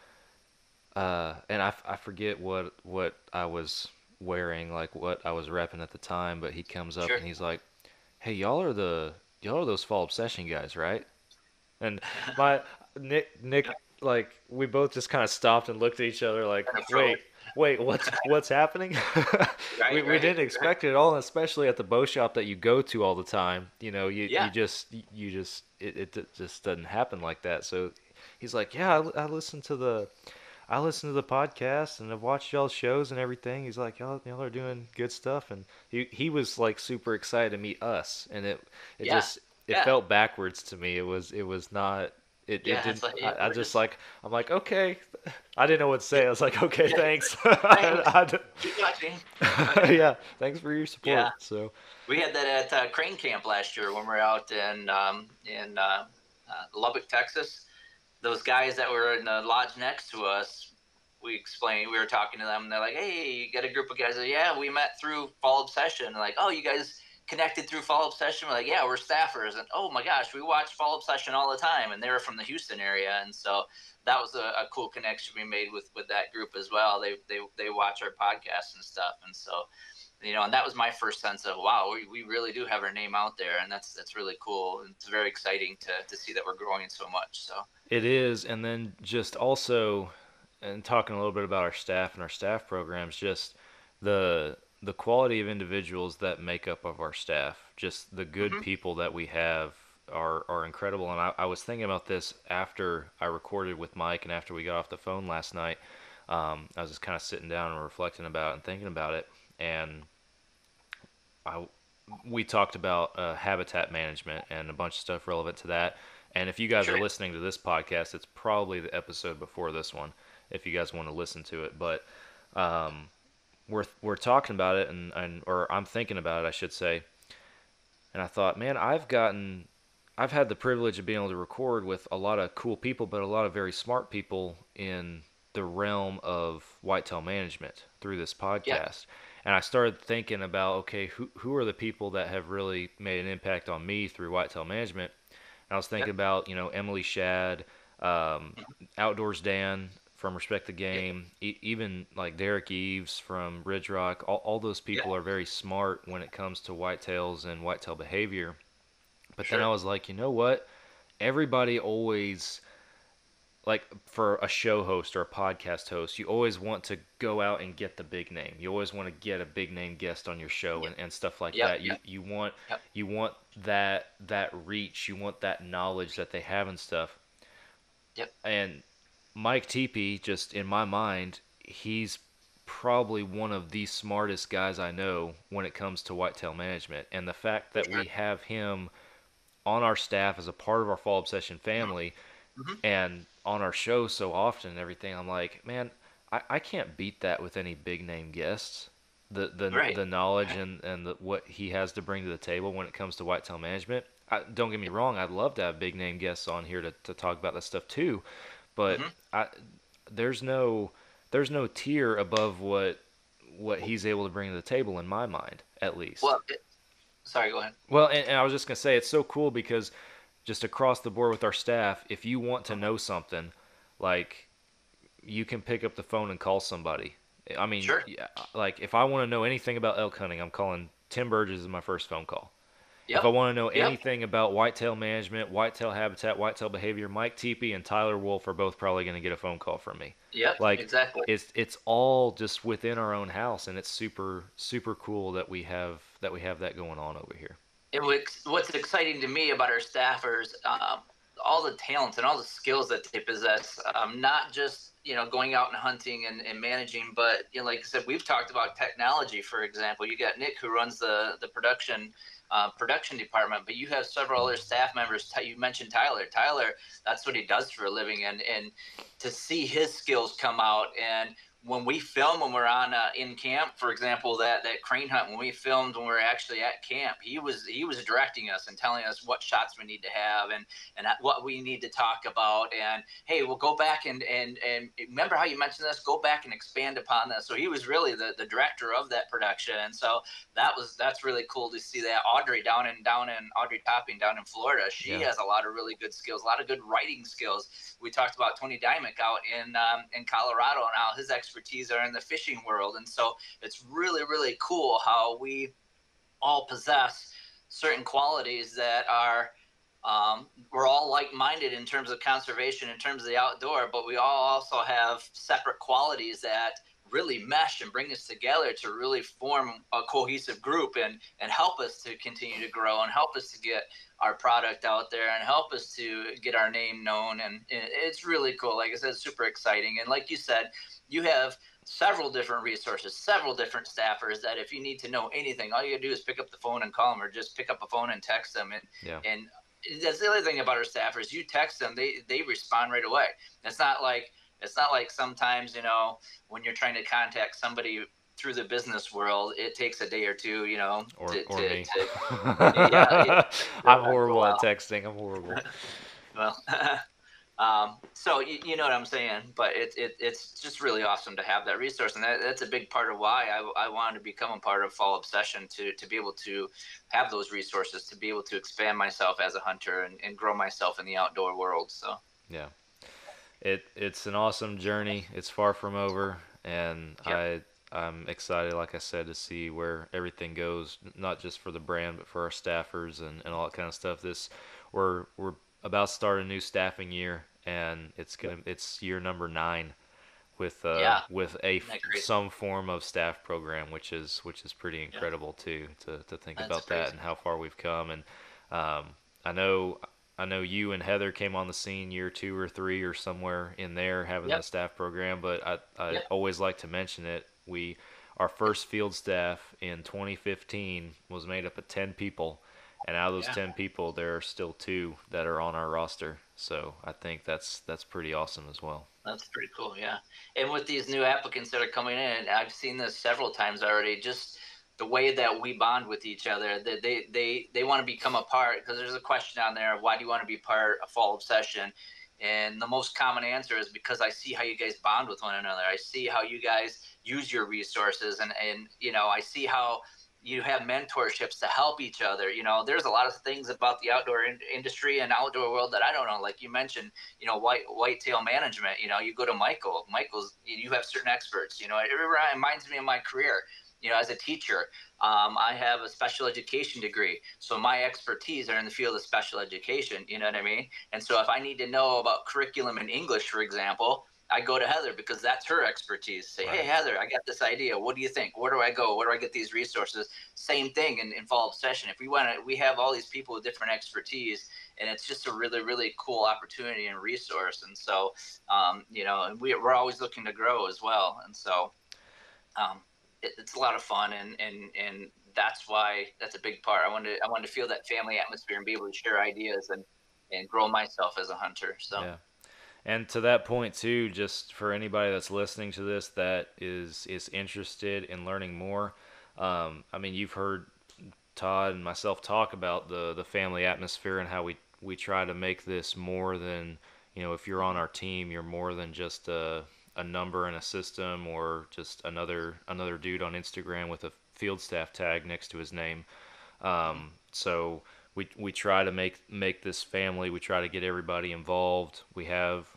uh, and I, I forget what what I was wearing, like what I was repping at the time, but he comes up Sure. and he's like, "Hey, y'all are the y'all are those Fall Obsession guys, right?" And my Nick Nick like we both just kind of stopped and looked at each other like, "Wait, wait, what's what's happening?" Right, we, we didn't right. expect it at all, especially at the bow shop that you go to all the time. You know, you Yeah. you just you just it, it just doesn't happen like that. So he's like, "Yeah, I, I listen to the I listen to the podcast and I've watched y'all shows and everything." He's like, "Y'all y'all are doing good stuff," and he he was like super excited to meet us, and it it Yeah, just it yeah. felt backwards to me. It was it was not. It, Yeah, it didn't. like, I, I just just- like I'm like okay, I didn't know what to say. I was like okay, Yeah, thanks. thanks. I watching. yeah, thanks for your support. Yeah. So We had that at uh, Crane Camp last year when we were out in um, in uh, uh, Lubbock, Texas. Those guys that were in the lodge next to us, we explained. We were talking to them, and they're like, "Hey, you got a group of guys?" Like, yeah, we met through Fall Obsession. Like, oh, you guys connected through Fall Obsession? We're like, yeah, we're staffers, and oh my gosh, we watch Fall Obsession all the time, and they were from the Houston area, and so that was a, a cool connection we made with with that group as well. They they they watch our podcast and stuff, and so you know, and that was my first sense of wow, we, we really do have our name out there, and that's that's really cool. And it's very exciting to, to see that we're growing so much. So It is, and then just also, and talking a little bit about our staff and our staff programs, just the the quality of individuals that make up of our staff, just the good Mhm. people that we have are are incredible. And I, I was thinking about this after I recorded with Mike and after we got off the phone last night. Um, I was just kind of sitting down and reflecting about it and thinking about it, and I we talked about uh, habitat management and a bunch of stuff relevant to that. And if you guys are listening to this podcast, it's probably the episode before this one, if you guys want to listen to it. But um, we're we're talking about it, and, and or I'm thinking about it, I should say. And I thought, man, I've gotten, I've had the privilege of being able to record with a lot of cool people, but a lot of very smart people in the realm of whitetail management through this podcast. And I started thinking about, okay, who who are the people that have really made an impact on me through whitetail management? And I was thinking about, you know, Emily Shad, um, Outdoors Dan from Respect the Game, e- even like Derek Eves from Ridge Rock. All, all those people are very smart when it comes to whitetails and whitetail behavior. But then I was like, you know what? Everybody always like for a show host or a podcast host, you always want to go out and get the big name. You always want to get a big name guest on your show and, and stuff like Yep, that. You yep. you want Yep. you want that that reach, you want that knowledge that they have and stuff. Yep. And Mike Teepee, just in my mind, he's probably one of the smartest guys I know when it comes to whitetail management. And the fact that we have him on our staff as a part of our Fall Obsession family Mhm. and on our show so often and everything, I'm like, man, I, I can't beat that with any big name guests. The the, Right. the knowledge and, and the, what he has to bring to the table when it comes to whitetail management. I, don't get me wrong, I'd love to have big name guests on here to, to talk about that stuff too, but Mhm. I, there's no there's no tier above what what he's able to bring to the table in my mind, at least. Well, it, sorry, go ahead. Well, and, and I was just gonna say it's so cool because just across the board with our staff, if you want to know something, like you can pick up the phone and call somebody. I mean, Sure. yeah, like if I want to know anything about elk hunting, I'm calling Tim Burgess is my first phone call. If I want to know Yep. anything about whitetail management, whitetail habitat, whitetail behavior, Mike Teepee and Tyler Wolf are both probably going to get a phone call from me Yep. like, exactly. it's it's all just within our own house and it's super super cool that we have that we have that going on over here And what's, what's exciting to me about our staffers, um, all the talents and all the skills that they possess, um, not just you know going out and hunting and, and managing, but you know, like I said, we've talked about technology. For example, you got Nick who runs the the production. Uh, production department, but you have several other staff members. You mentioned Tyler. Tyler, that's what he does for a living, and and to see his skills come out and when we film when we're on uh, in camp for example that that crane hunt when we filmed when we were actually at camp he was he was directing us and telling us what shots we need to have and and what we need to talk about and hey we'll go back and and and remember how you mentioned this? Go back and expand upon this. So he was really the the director of that production. And so that was that's really cool to see that audrey down in down in audrey topping down in florida she Yeah. has a lot of really good skills a lot of good writing skills. We talked about Tony Dymock out in um, in Colorado and how his expertise are in the fishing world, and so it's really really cool how we all possess certain qualities that are um, we're all like-minded in terms of conservation, in terms of the outdoor, but we all also have separate qualities that really mesh and bring us together to really form a cohesive group and and help us to continue to grow and help us to get our product out there and help us to get our name known. And it- it's really cool. Like i said super exciting. And like you said you have several different resources several different staffers that if you need to know anything all you gotta do is pick up the phone and call them or just pick up a phone and text them and Yeah. and that's the other thing about our staffers you text them they they respond right away. It's not like it's not like sometimes you know when you're trying to contact somebody through the business world it takes a day or two you know or, to, or to, me. to yeah, i'm horrible at texting i'm horrible. Well um, so you, you know what i'm saying but it, it, it's just really awesome to have that resource and that, that's a big part of why I, I wanted to become a part of fall obsession to, to be able to have those resources to be able to expand myself as a hunter and, and grow myself in the outdoor world so. Yeah. It it's an awesome journey. It's far from over and i i'm excited like i said to see where everything goes not just for the brand but for our staffers and, and all that kind of stuff. This we're we're about to start a new staffing year and it's gonna it's year number nine with uh Yeah. with a crazy? some form of staff program which is which is pretty incredible too to, to think That's about that and how far we've come and um, I know I know you and Heather came on the scene year two or three or somewhere in there having Yep. the staff program, but I, I Yep. always like to mention it. We our first field staff in 2015 was made up of 10 people, and out of those Yeah. 10 people, there are still two that are on our roster. So I think that's that's pretty awesome as well. That's pretty cool, yeah. And with these new applicants that are coming in, I've seen this several times already. Just the way that we bond with each other, that they they they want to become a part. Because there's a question on there: Why do you want to be part of Fall Obsession? And the most common answer is because I see how you guys bond with one another. I see how you guys use your resources, and and you know I see how you have mentorships to help each other. You know, there's a lot of things about the outdoor in- industry and outdoor world that I don't know. Like you mentioned, you know, white whitetail management. You know, you go to Michael. Michael's you have certain experts. You know, it reminds me of my career. You know, as a teacher, um, I have a special education degree, so my expertise are in the field of special education. You know what I mean? And so if I need to know about curriculum in English, for example, I go to Heather because that's her expertise. Say, hey Heather, I got this idea. What do you think? Where do I go? Where do I get these resources? Same thing in, in fall obsession. If we want to, we have all these people with different expertise, and it's just a really really cool opportunity and resource. And so, um, you know, and we, we're always looking to grow as well. And so, um, it, it's a lot of fun, and and and that's why that's a big part. I wanted to, I wanted to feel that family atmosphere and be able to share ideas and and grow myself as a hunter. So. Yeah. And to that point too, just for anybody that's listening to this that is is interested in learning more, um, I mean, you've heard Todd and myself talk about the the family atmosphere and how we we try to make this more than you know if you're on our team, you're more than just a a number in a system or just another another dude on Instagram with a field staff tag next to his name. Um, so we we try to make make this family. We try to get everybody involved. We have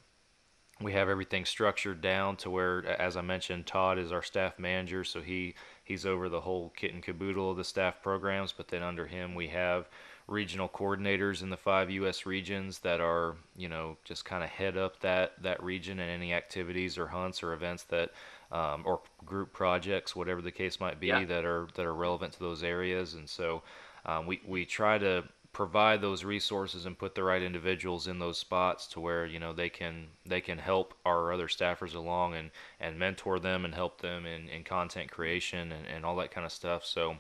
we have everything structured down to where, as I mentioned, Todd is our staff manager, so he he's over the whole kit and caboodle of the staff programs. But then under him, we have regional coordinators in the five U.S. regions that are you know just kind of head up that that region and any activities or hunts or events that um, or group projects, whatever the case might be, Yeah. that are that are relevant to those areas. And so um, we we try to provide those resources and put the right individuals in those spots to where you know they can they can help our other staffers along and and mentor them and help them in, in content creation and, and all that kind of stuff. So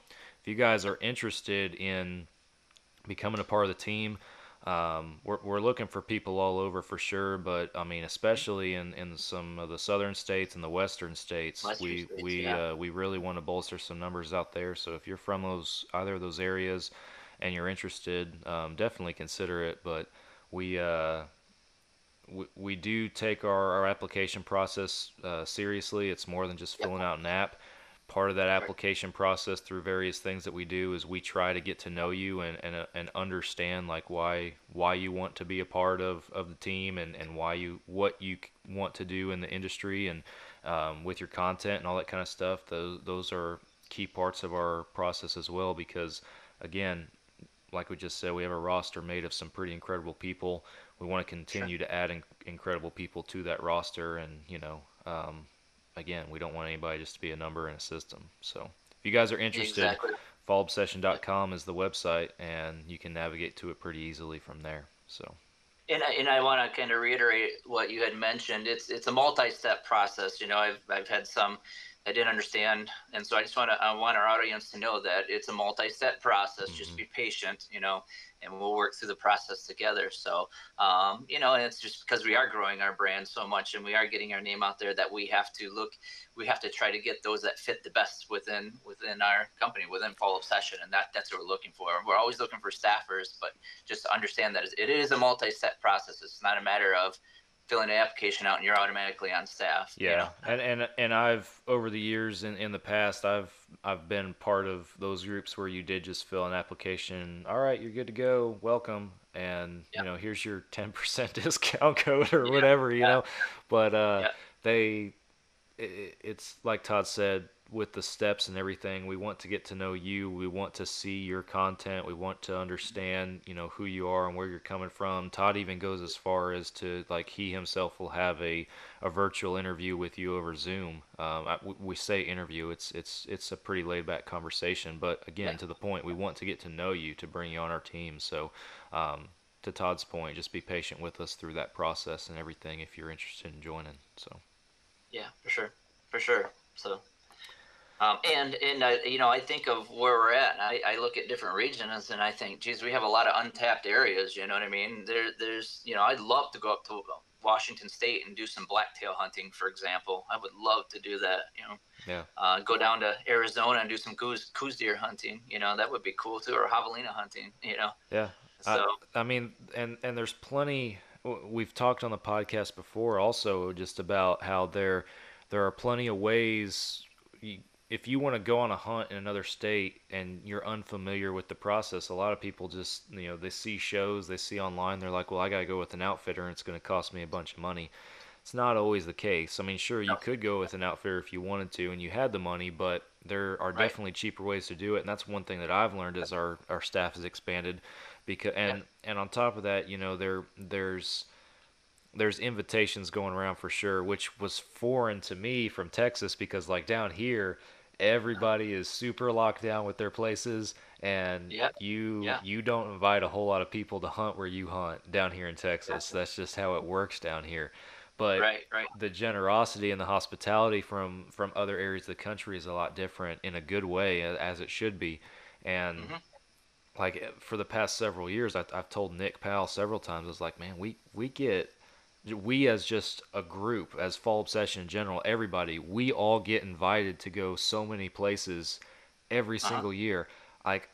if you guys are interested in becoming a part of the team um, we're, we're looking for people all over for sure but i mean especially in, in some of the southern states and the western states Western we states, we yeah. uh, we really want to bolster some numbers out there so if you're from those either of those areas and you're interested, um, definitely consider it. But we uh, we, we do take our, our application process uh, seriously. It's more than just filling out an app. Part of that application process through various things that we do is we try to get to know you and, and, uh, and understand like why why you want to be a part of, of the team and, and why you what you want to do in the industry and um, with your content and all that kind of stuff. Those those are key parts of our process as well because again like we just said, we have a roster made of some pretty incredible people. We want to continue to add in- incredible people to that roster, and you know, um, again, we don't want anybody just to be a number in a system. So, if you guys are interested, Exactly. fallobsession.com is the website, and you can navigate to it pretty easily from there. So, And I, and I want to kind of reiterate what you had mentioned. It's it's a multi-step process. You know, I've I've had some I didn't understand, and so I just want to I want our audience to know that it's a multi-step process. Just Mhm. be patient, you know, and we'll work through the process together. So, um, you know, and it's just because we are growing our brand so much and we are getting our name out there that we have to look, we have to try to get those that fit the best within within our company, within Fall Obsession, and that that's what we're looking for. We're always looking for staffers, but just understand that it is a multi-step process. It's not a matter of filling an application out and you're automatically on staff. you yeah, know? and and and I've over the years in, in the past, I've I've been part of those groups where you did just fill an application. All right, you're good to go. Welcome, and Yeah. you know, here's your ten percent discount code or Yeah, whatever, you yeah. know. But uh, Yeah. they, it, it's like Todd said with the steps and everything. We want to get to know you. We want to see your content. We want to understand, you know, who you are and where you're coming from. Todd even goes as far as to like he himself will have a a virtual interview with you over Zoom. Um, I, we- say interview. It's it's it's a pretty laid back conversation, but again, to the point, we want to get to know you to bring you on our team. So, um, to Todd's point, just be patient with us through that process and everything if you're interested in joining. So, Yeah, for sure, for sure. So, um, and and uh, you know, I think of where we're at. And I, I look at different regions, and I think, geez, we have a lot of untapped areas. You know what I mean? There, there's, you know, I'd love to go up to Washington State and do some blacktail hunting, for example. I would love to do that. You know, yeah. uh, go down to Arizona and do some Coues Coues deer hunting. You know, that would be cool too, or javelina hunting. You know, Yeah. so I mean, and and there's plenty. We've talked on the podcast before, also just about how there there are plenty of ways. You, if you want to go on a hunt in another state and you're unfamiliar with the process, a lot of people just you know they see shows, they see online, they're like, well, I got to go with an outfitter, and it's going to cost me a bunch of money. It's not always the case. I mean, sure, you could go with an outfitter if you wanted to and you had the money, but there are Right. definitely cheaper ways to do it, and that's one thing that I've learned as our our staff has expanded because and and on top of that you know there there's there's invitations going around for sure, which was foreign to me from Texas because like down here, everybody is super locked down with their places, and Yep. you Yeah. you don't invite a whole lot of people to hunt where you hunt down here in Texas. That's just how it works down here. But Right, right. the generosity and the hospitality from from other areas of the country is a lot different in a good way as it should be and Mhm. like eh, for the past several years I've, I've told nick powell several times i was like man we we get we as just a group as fall obsession in general everybody we all get invited to go so many places every Uh-huh. single year like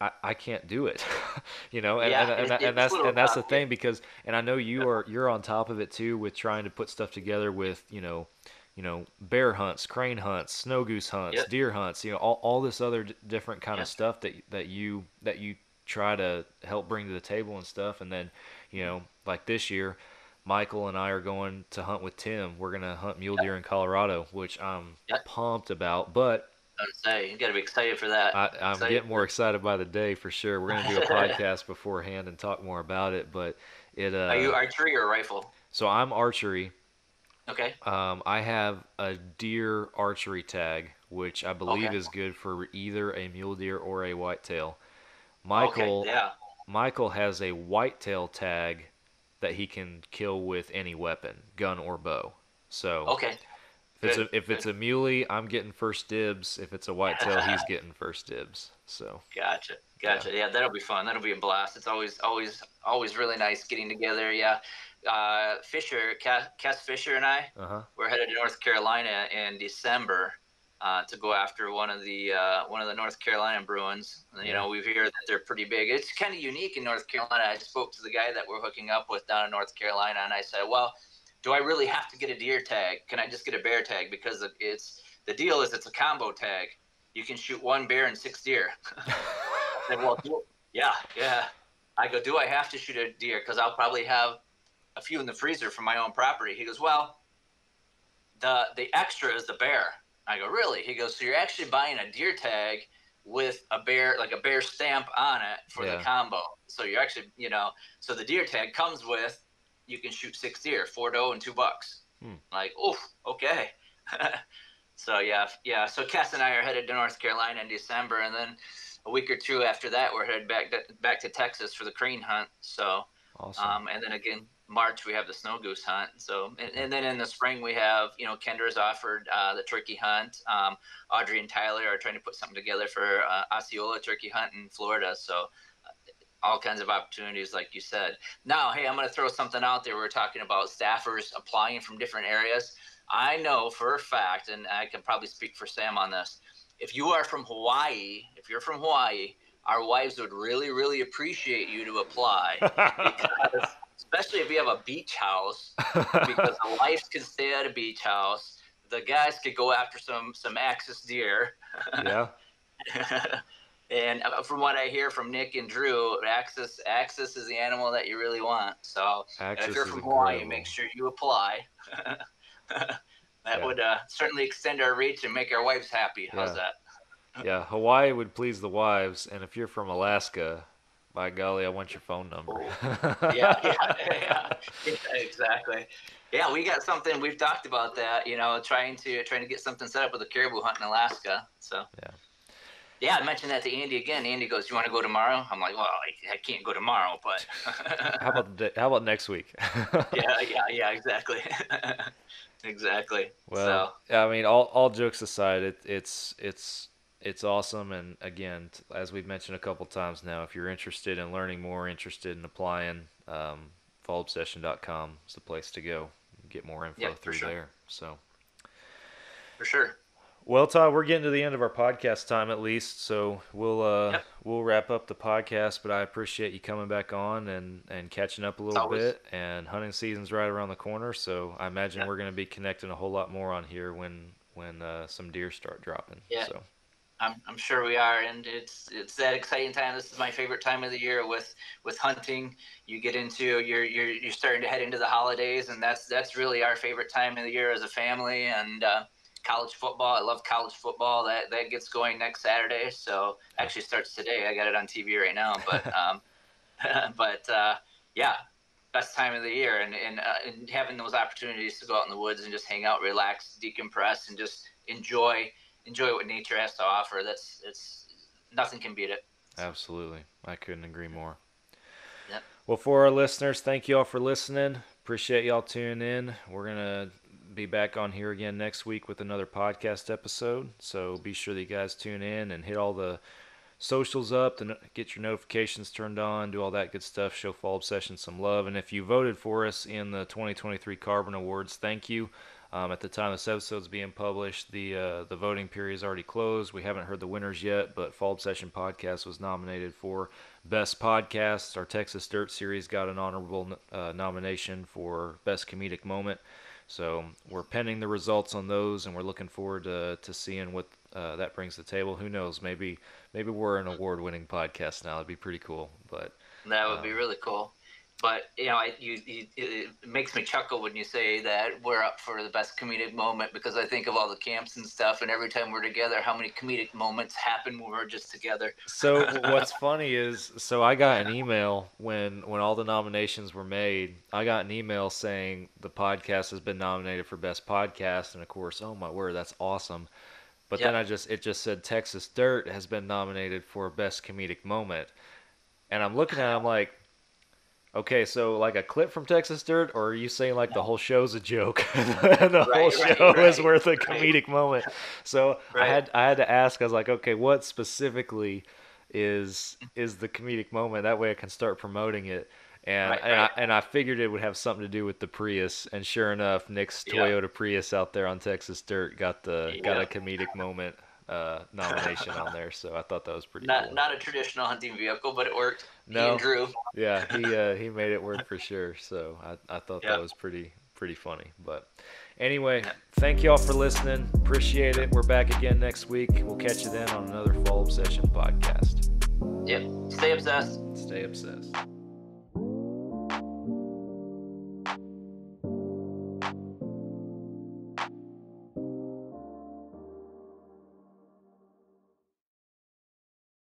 I, I can't do it you know and, Yeah, and, and, and it's that's and that's the thing because and I know you are you're on top of it too with trying to put stuff together with you know you know bear hunts crane hunts snow goose hunts Yep. deer hunts you know all, all this other d- different kind Yep. of stuff that that you that you try to help bring to the table and stuff and then you know like this year Michael and I are going to hunt with Tim. We're gonna hunt mule deer in Colorado, which I'm Yep. pumped about. But I say you gotta be excited for that. I, I'm Excited getting more excited by the day for sure. We're gonna do a podcast beforehand and talk more about it. But it uh, Are you archery or rifle? so I'm archery. Okay. Um, I have a deer archery tag, which I believe Okay. is good for either a mule deer or a whitetail. Michael Okay. Yeah. Michael has a whitetail tag that he can kill with any weapon, gun or bow. So Okay. if it's a if it's a muley, I'm getting first dibs. If it's a whitetail, he's getting first dibs. So Gotcha. Gotcha. Yeah. that'll be fun. That'll be a blast. It's always, always, always really nice getting together. Yeah. Uh, Fisher, Cass, Cass Fisher, and I, uh huh. we're headed to North Carolina in December uh, to go after one of the uh, one of the North Carolina Bruins. You know, we hear that they're pretty big. It's kind of unique in North Carolina. I spoke to the guy that we're hooking up with down in North Carolina, and I said, "Well, do I really have to get a deer tag? Can I just get a bear tag? Because it's the deal is it's a combo tag. You can shoot one bear and six deer." Said, "Well, yeah, yeah." I go, "Do I have to shoot a deer? Because I'll probably have a few in the freezer from my own property." He goes, "Well." the the extra is the bear. I go, really? He goes, so you're actually buying a deer tag with a bear, like a bear stamp on it for Yeah. the combo. So you're actually, you know, so the deer tag comes with, you can shoot six deer, four doe and two bucks. Hmm. Like, oh, okay. so yeah, yeah. So Cass and I are headed to North Carolina in December, and then a week or two after that, we're headed back to, back to Texas for the crane hunt. So Awesome. um, and then again, March we have the snow goose hunt. So, and, and then in the spring we have, you know, Kendra's offered uh, the turkey hunt. Um, Audrey and Tyler are trying to put something together for uh, Osceola turkey hunt in Florida. So, uh, all kinds of opportunities, like you said. Now, hey, I'm going to throw something out there. We're talking about staffers applying from different areas. I know for a fact, and I can probably speak for Sam on this. If you are from Hawaii, if you're from Hawaii, our wives would really, really appreciate you to apply because especially if you have a beach house because the wives can stay at a beach house the guys could go after some some axis deer yeah. and uh, from what i hear from nick and drew axis axis is the animal that you really want so if you're from hawaii incredible. make sure you apply that Yeah. would uh, certainly extend our reach and make our wives happy how's Yeah. that Yeah, Hawaii would please the wives, and if you're from Alaska, by golly, I want your phone number. yeah, yeah, yeah, yeah, exactly. Yeah, we got something. We've talked about that. You know, trying to trying to get something set up with a caribou hunt in Alaska. So Yeah. yeah, I mentioned that to Andy again. Andy goes, "You want to go tomorrow?" I'm like, "Well, I, I can't go tomorrow, but How about the, how about next week? yeah, yeah, yeah, exactly, exactly." Well, yeah, I mean, all all jokes aside, it, it's it's it's awesome, and again, as we've mentioned a couple times now, if you're interested in learning more, interested in applying, um, fallobsession.com is the place to go. Get more info Yeah, through sure. there. So. for sure. Well, Todd, we're getting to the end of our podcast time at least, so we'll uh, Yep. we'll wrap up the podcast. But I appreciate you coming back on and, and catching up a little Always. bit. And hunting season's right around the corner, so I imagine Yep. we're going to be connecting a whole lot more on here when when uh, some deer start dropping. Yeah. So I'm, I'm sure we are, and it's it's that exciting time. This is my favorite time of the year with with hunting. You get into you're you're you're starting to head into the holidays, and that's that's really our favorite time of the year as a family. And uh, college football, I love college football. That that gets going next Saturday. So actually starts today. I got it on TV right now, but um, but uh, yeah, best time of the year, and and, uh, and having those opportunities to go out in the woods and just hang out, relax, decompress, and just enjoy enjoy what nature has to offer. That's it's nothing can beat it. Absolutely. I couldn't agree more. Yep. Well, for our listeners, thank you all for listening. Appreciate y'all tuning in. We're going to be back on here again next week with another podcast episode. So be sure that you guys tune in and hit all the socials up to get your notifications turned on, do all that good stuff, show Fall Obsession some love. And if you voted for us in the 2023 Carbon Awards, thank you. Um, at the time this episode's being published, the uh, the voting period is already closed. We haven't heard the winners yet, but Fall Obsession Podcast was nominated for Best Podcast. Our Texas Dirt series got an honorable uh, nomination for Best Comedic Moment. So we're pending the results on those, and we're looking forward to, to seeing what uh, that brings to the table. Who knows? Maybe maybe we're an award-winning podcast now. It'd be pretty cool. But that would be really cool. But you know, I, you, you, it makes me chuckle when you say that we're up for the best comedic moment because I think of all the camps and stuff, and every time we're together, how many comedic moments happen when we're just together. So what's funny is, so I got an email when when all the nominations were made. I got an email saying the podcast has been nominated for best podcast, and of course, oh my word, that's awesome. But then I just it just said Texas Dirt has been nominated for best comedic moment, and I'm looking at it, I'm like, okay, so like a clip from Texas Dirt, or are you saying like the whole show's a joke the whole Right, right, show is right, worth a right. comedic moment? So I had I had to ask. I was like, okay, what specifically is is the comedic moment? That way I can start promoting it. And Right, and, right. I, and I figured it would have something to do with the Prius, and sure enough, Nick's Yeah. Toyota Prius out there on Texas Dirt got the got a comedic moment uh, nomination on there. So I thought that was pretty Not cool. not a traditional hunting vehicle, but it worked. No. and Drew. Yeah, he uh, he made it work for sure. So I, I thought Yeah. that was pretty pretty funny. But anyway, Yeah. thank you all for listening. Appreciate it. We're back again next week. We'll catch you then on another Fall Obsession podcast. Yep. Stay obsessed. Stay obsessed.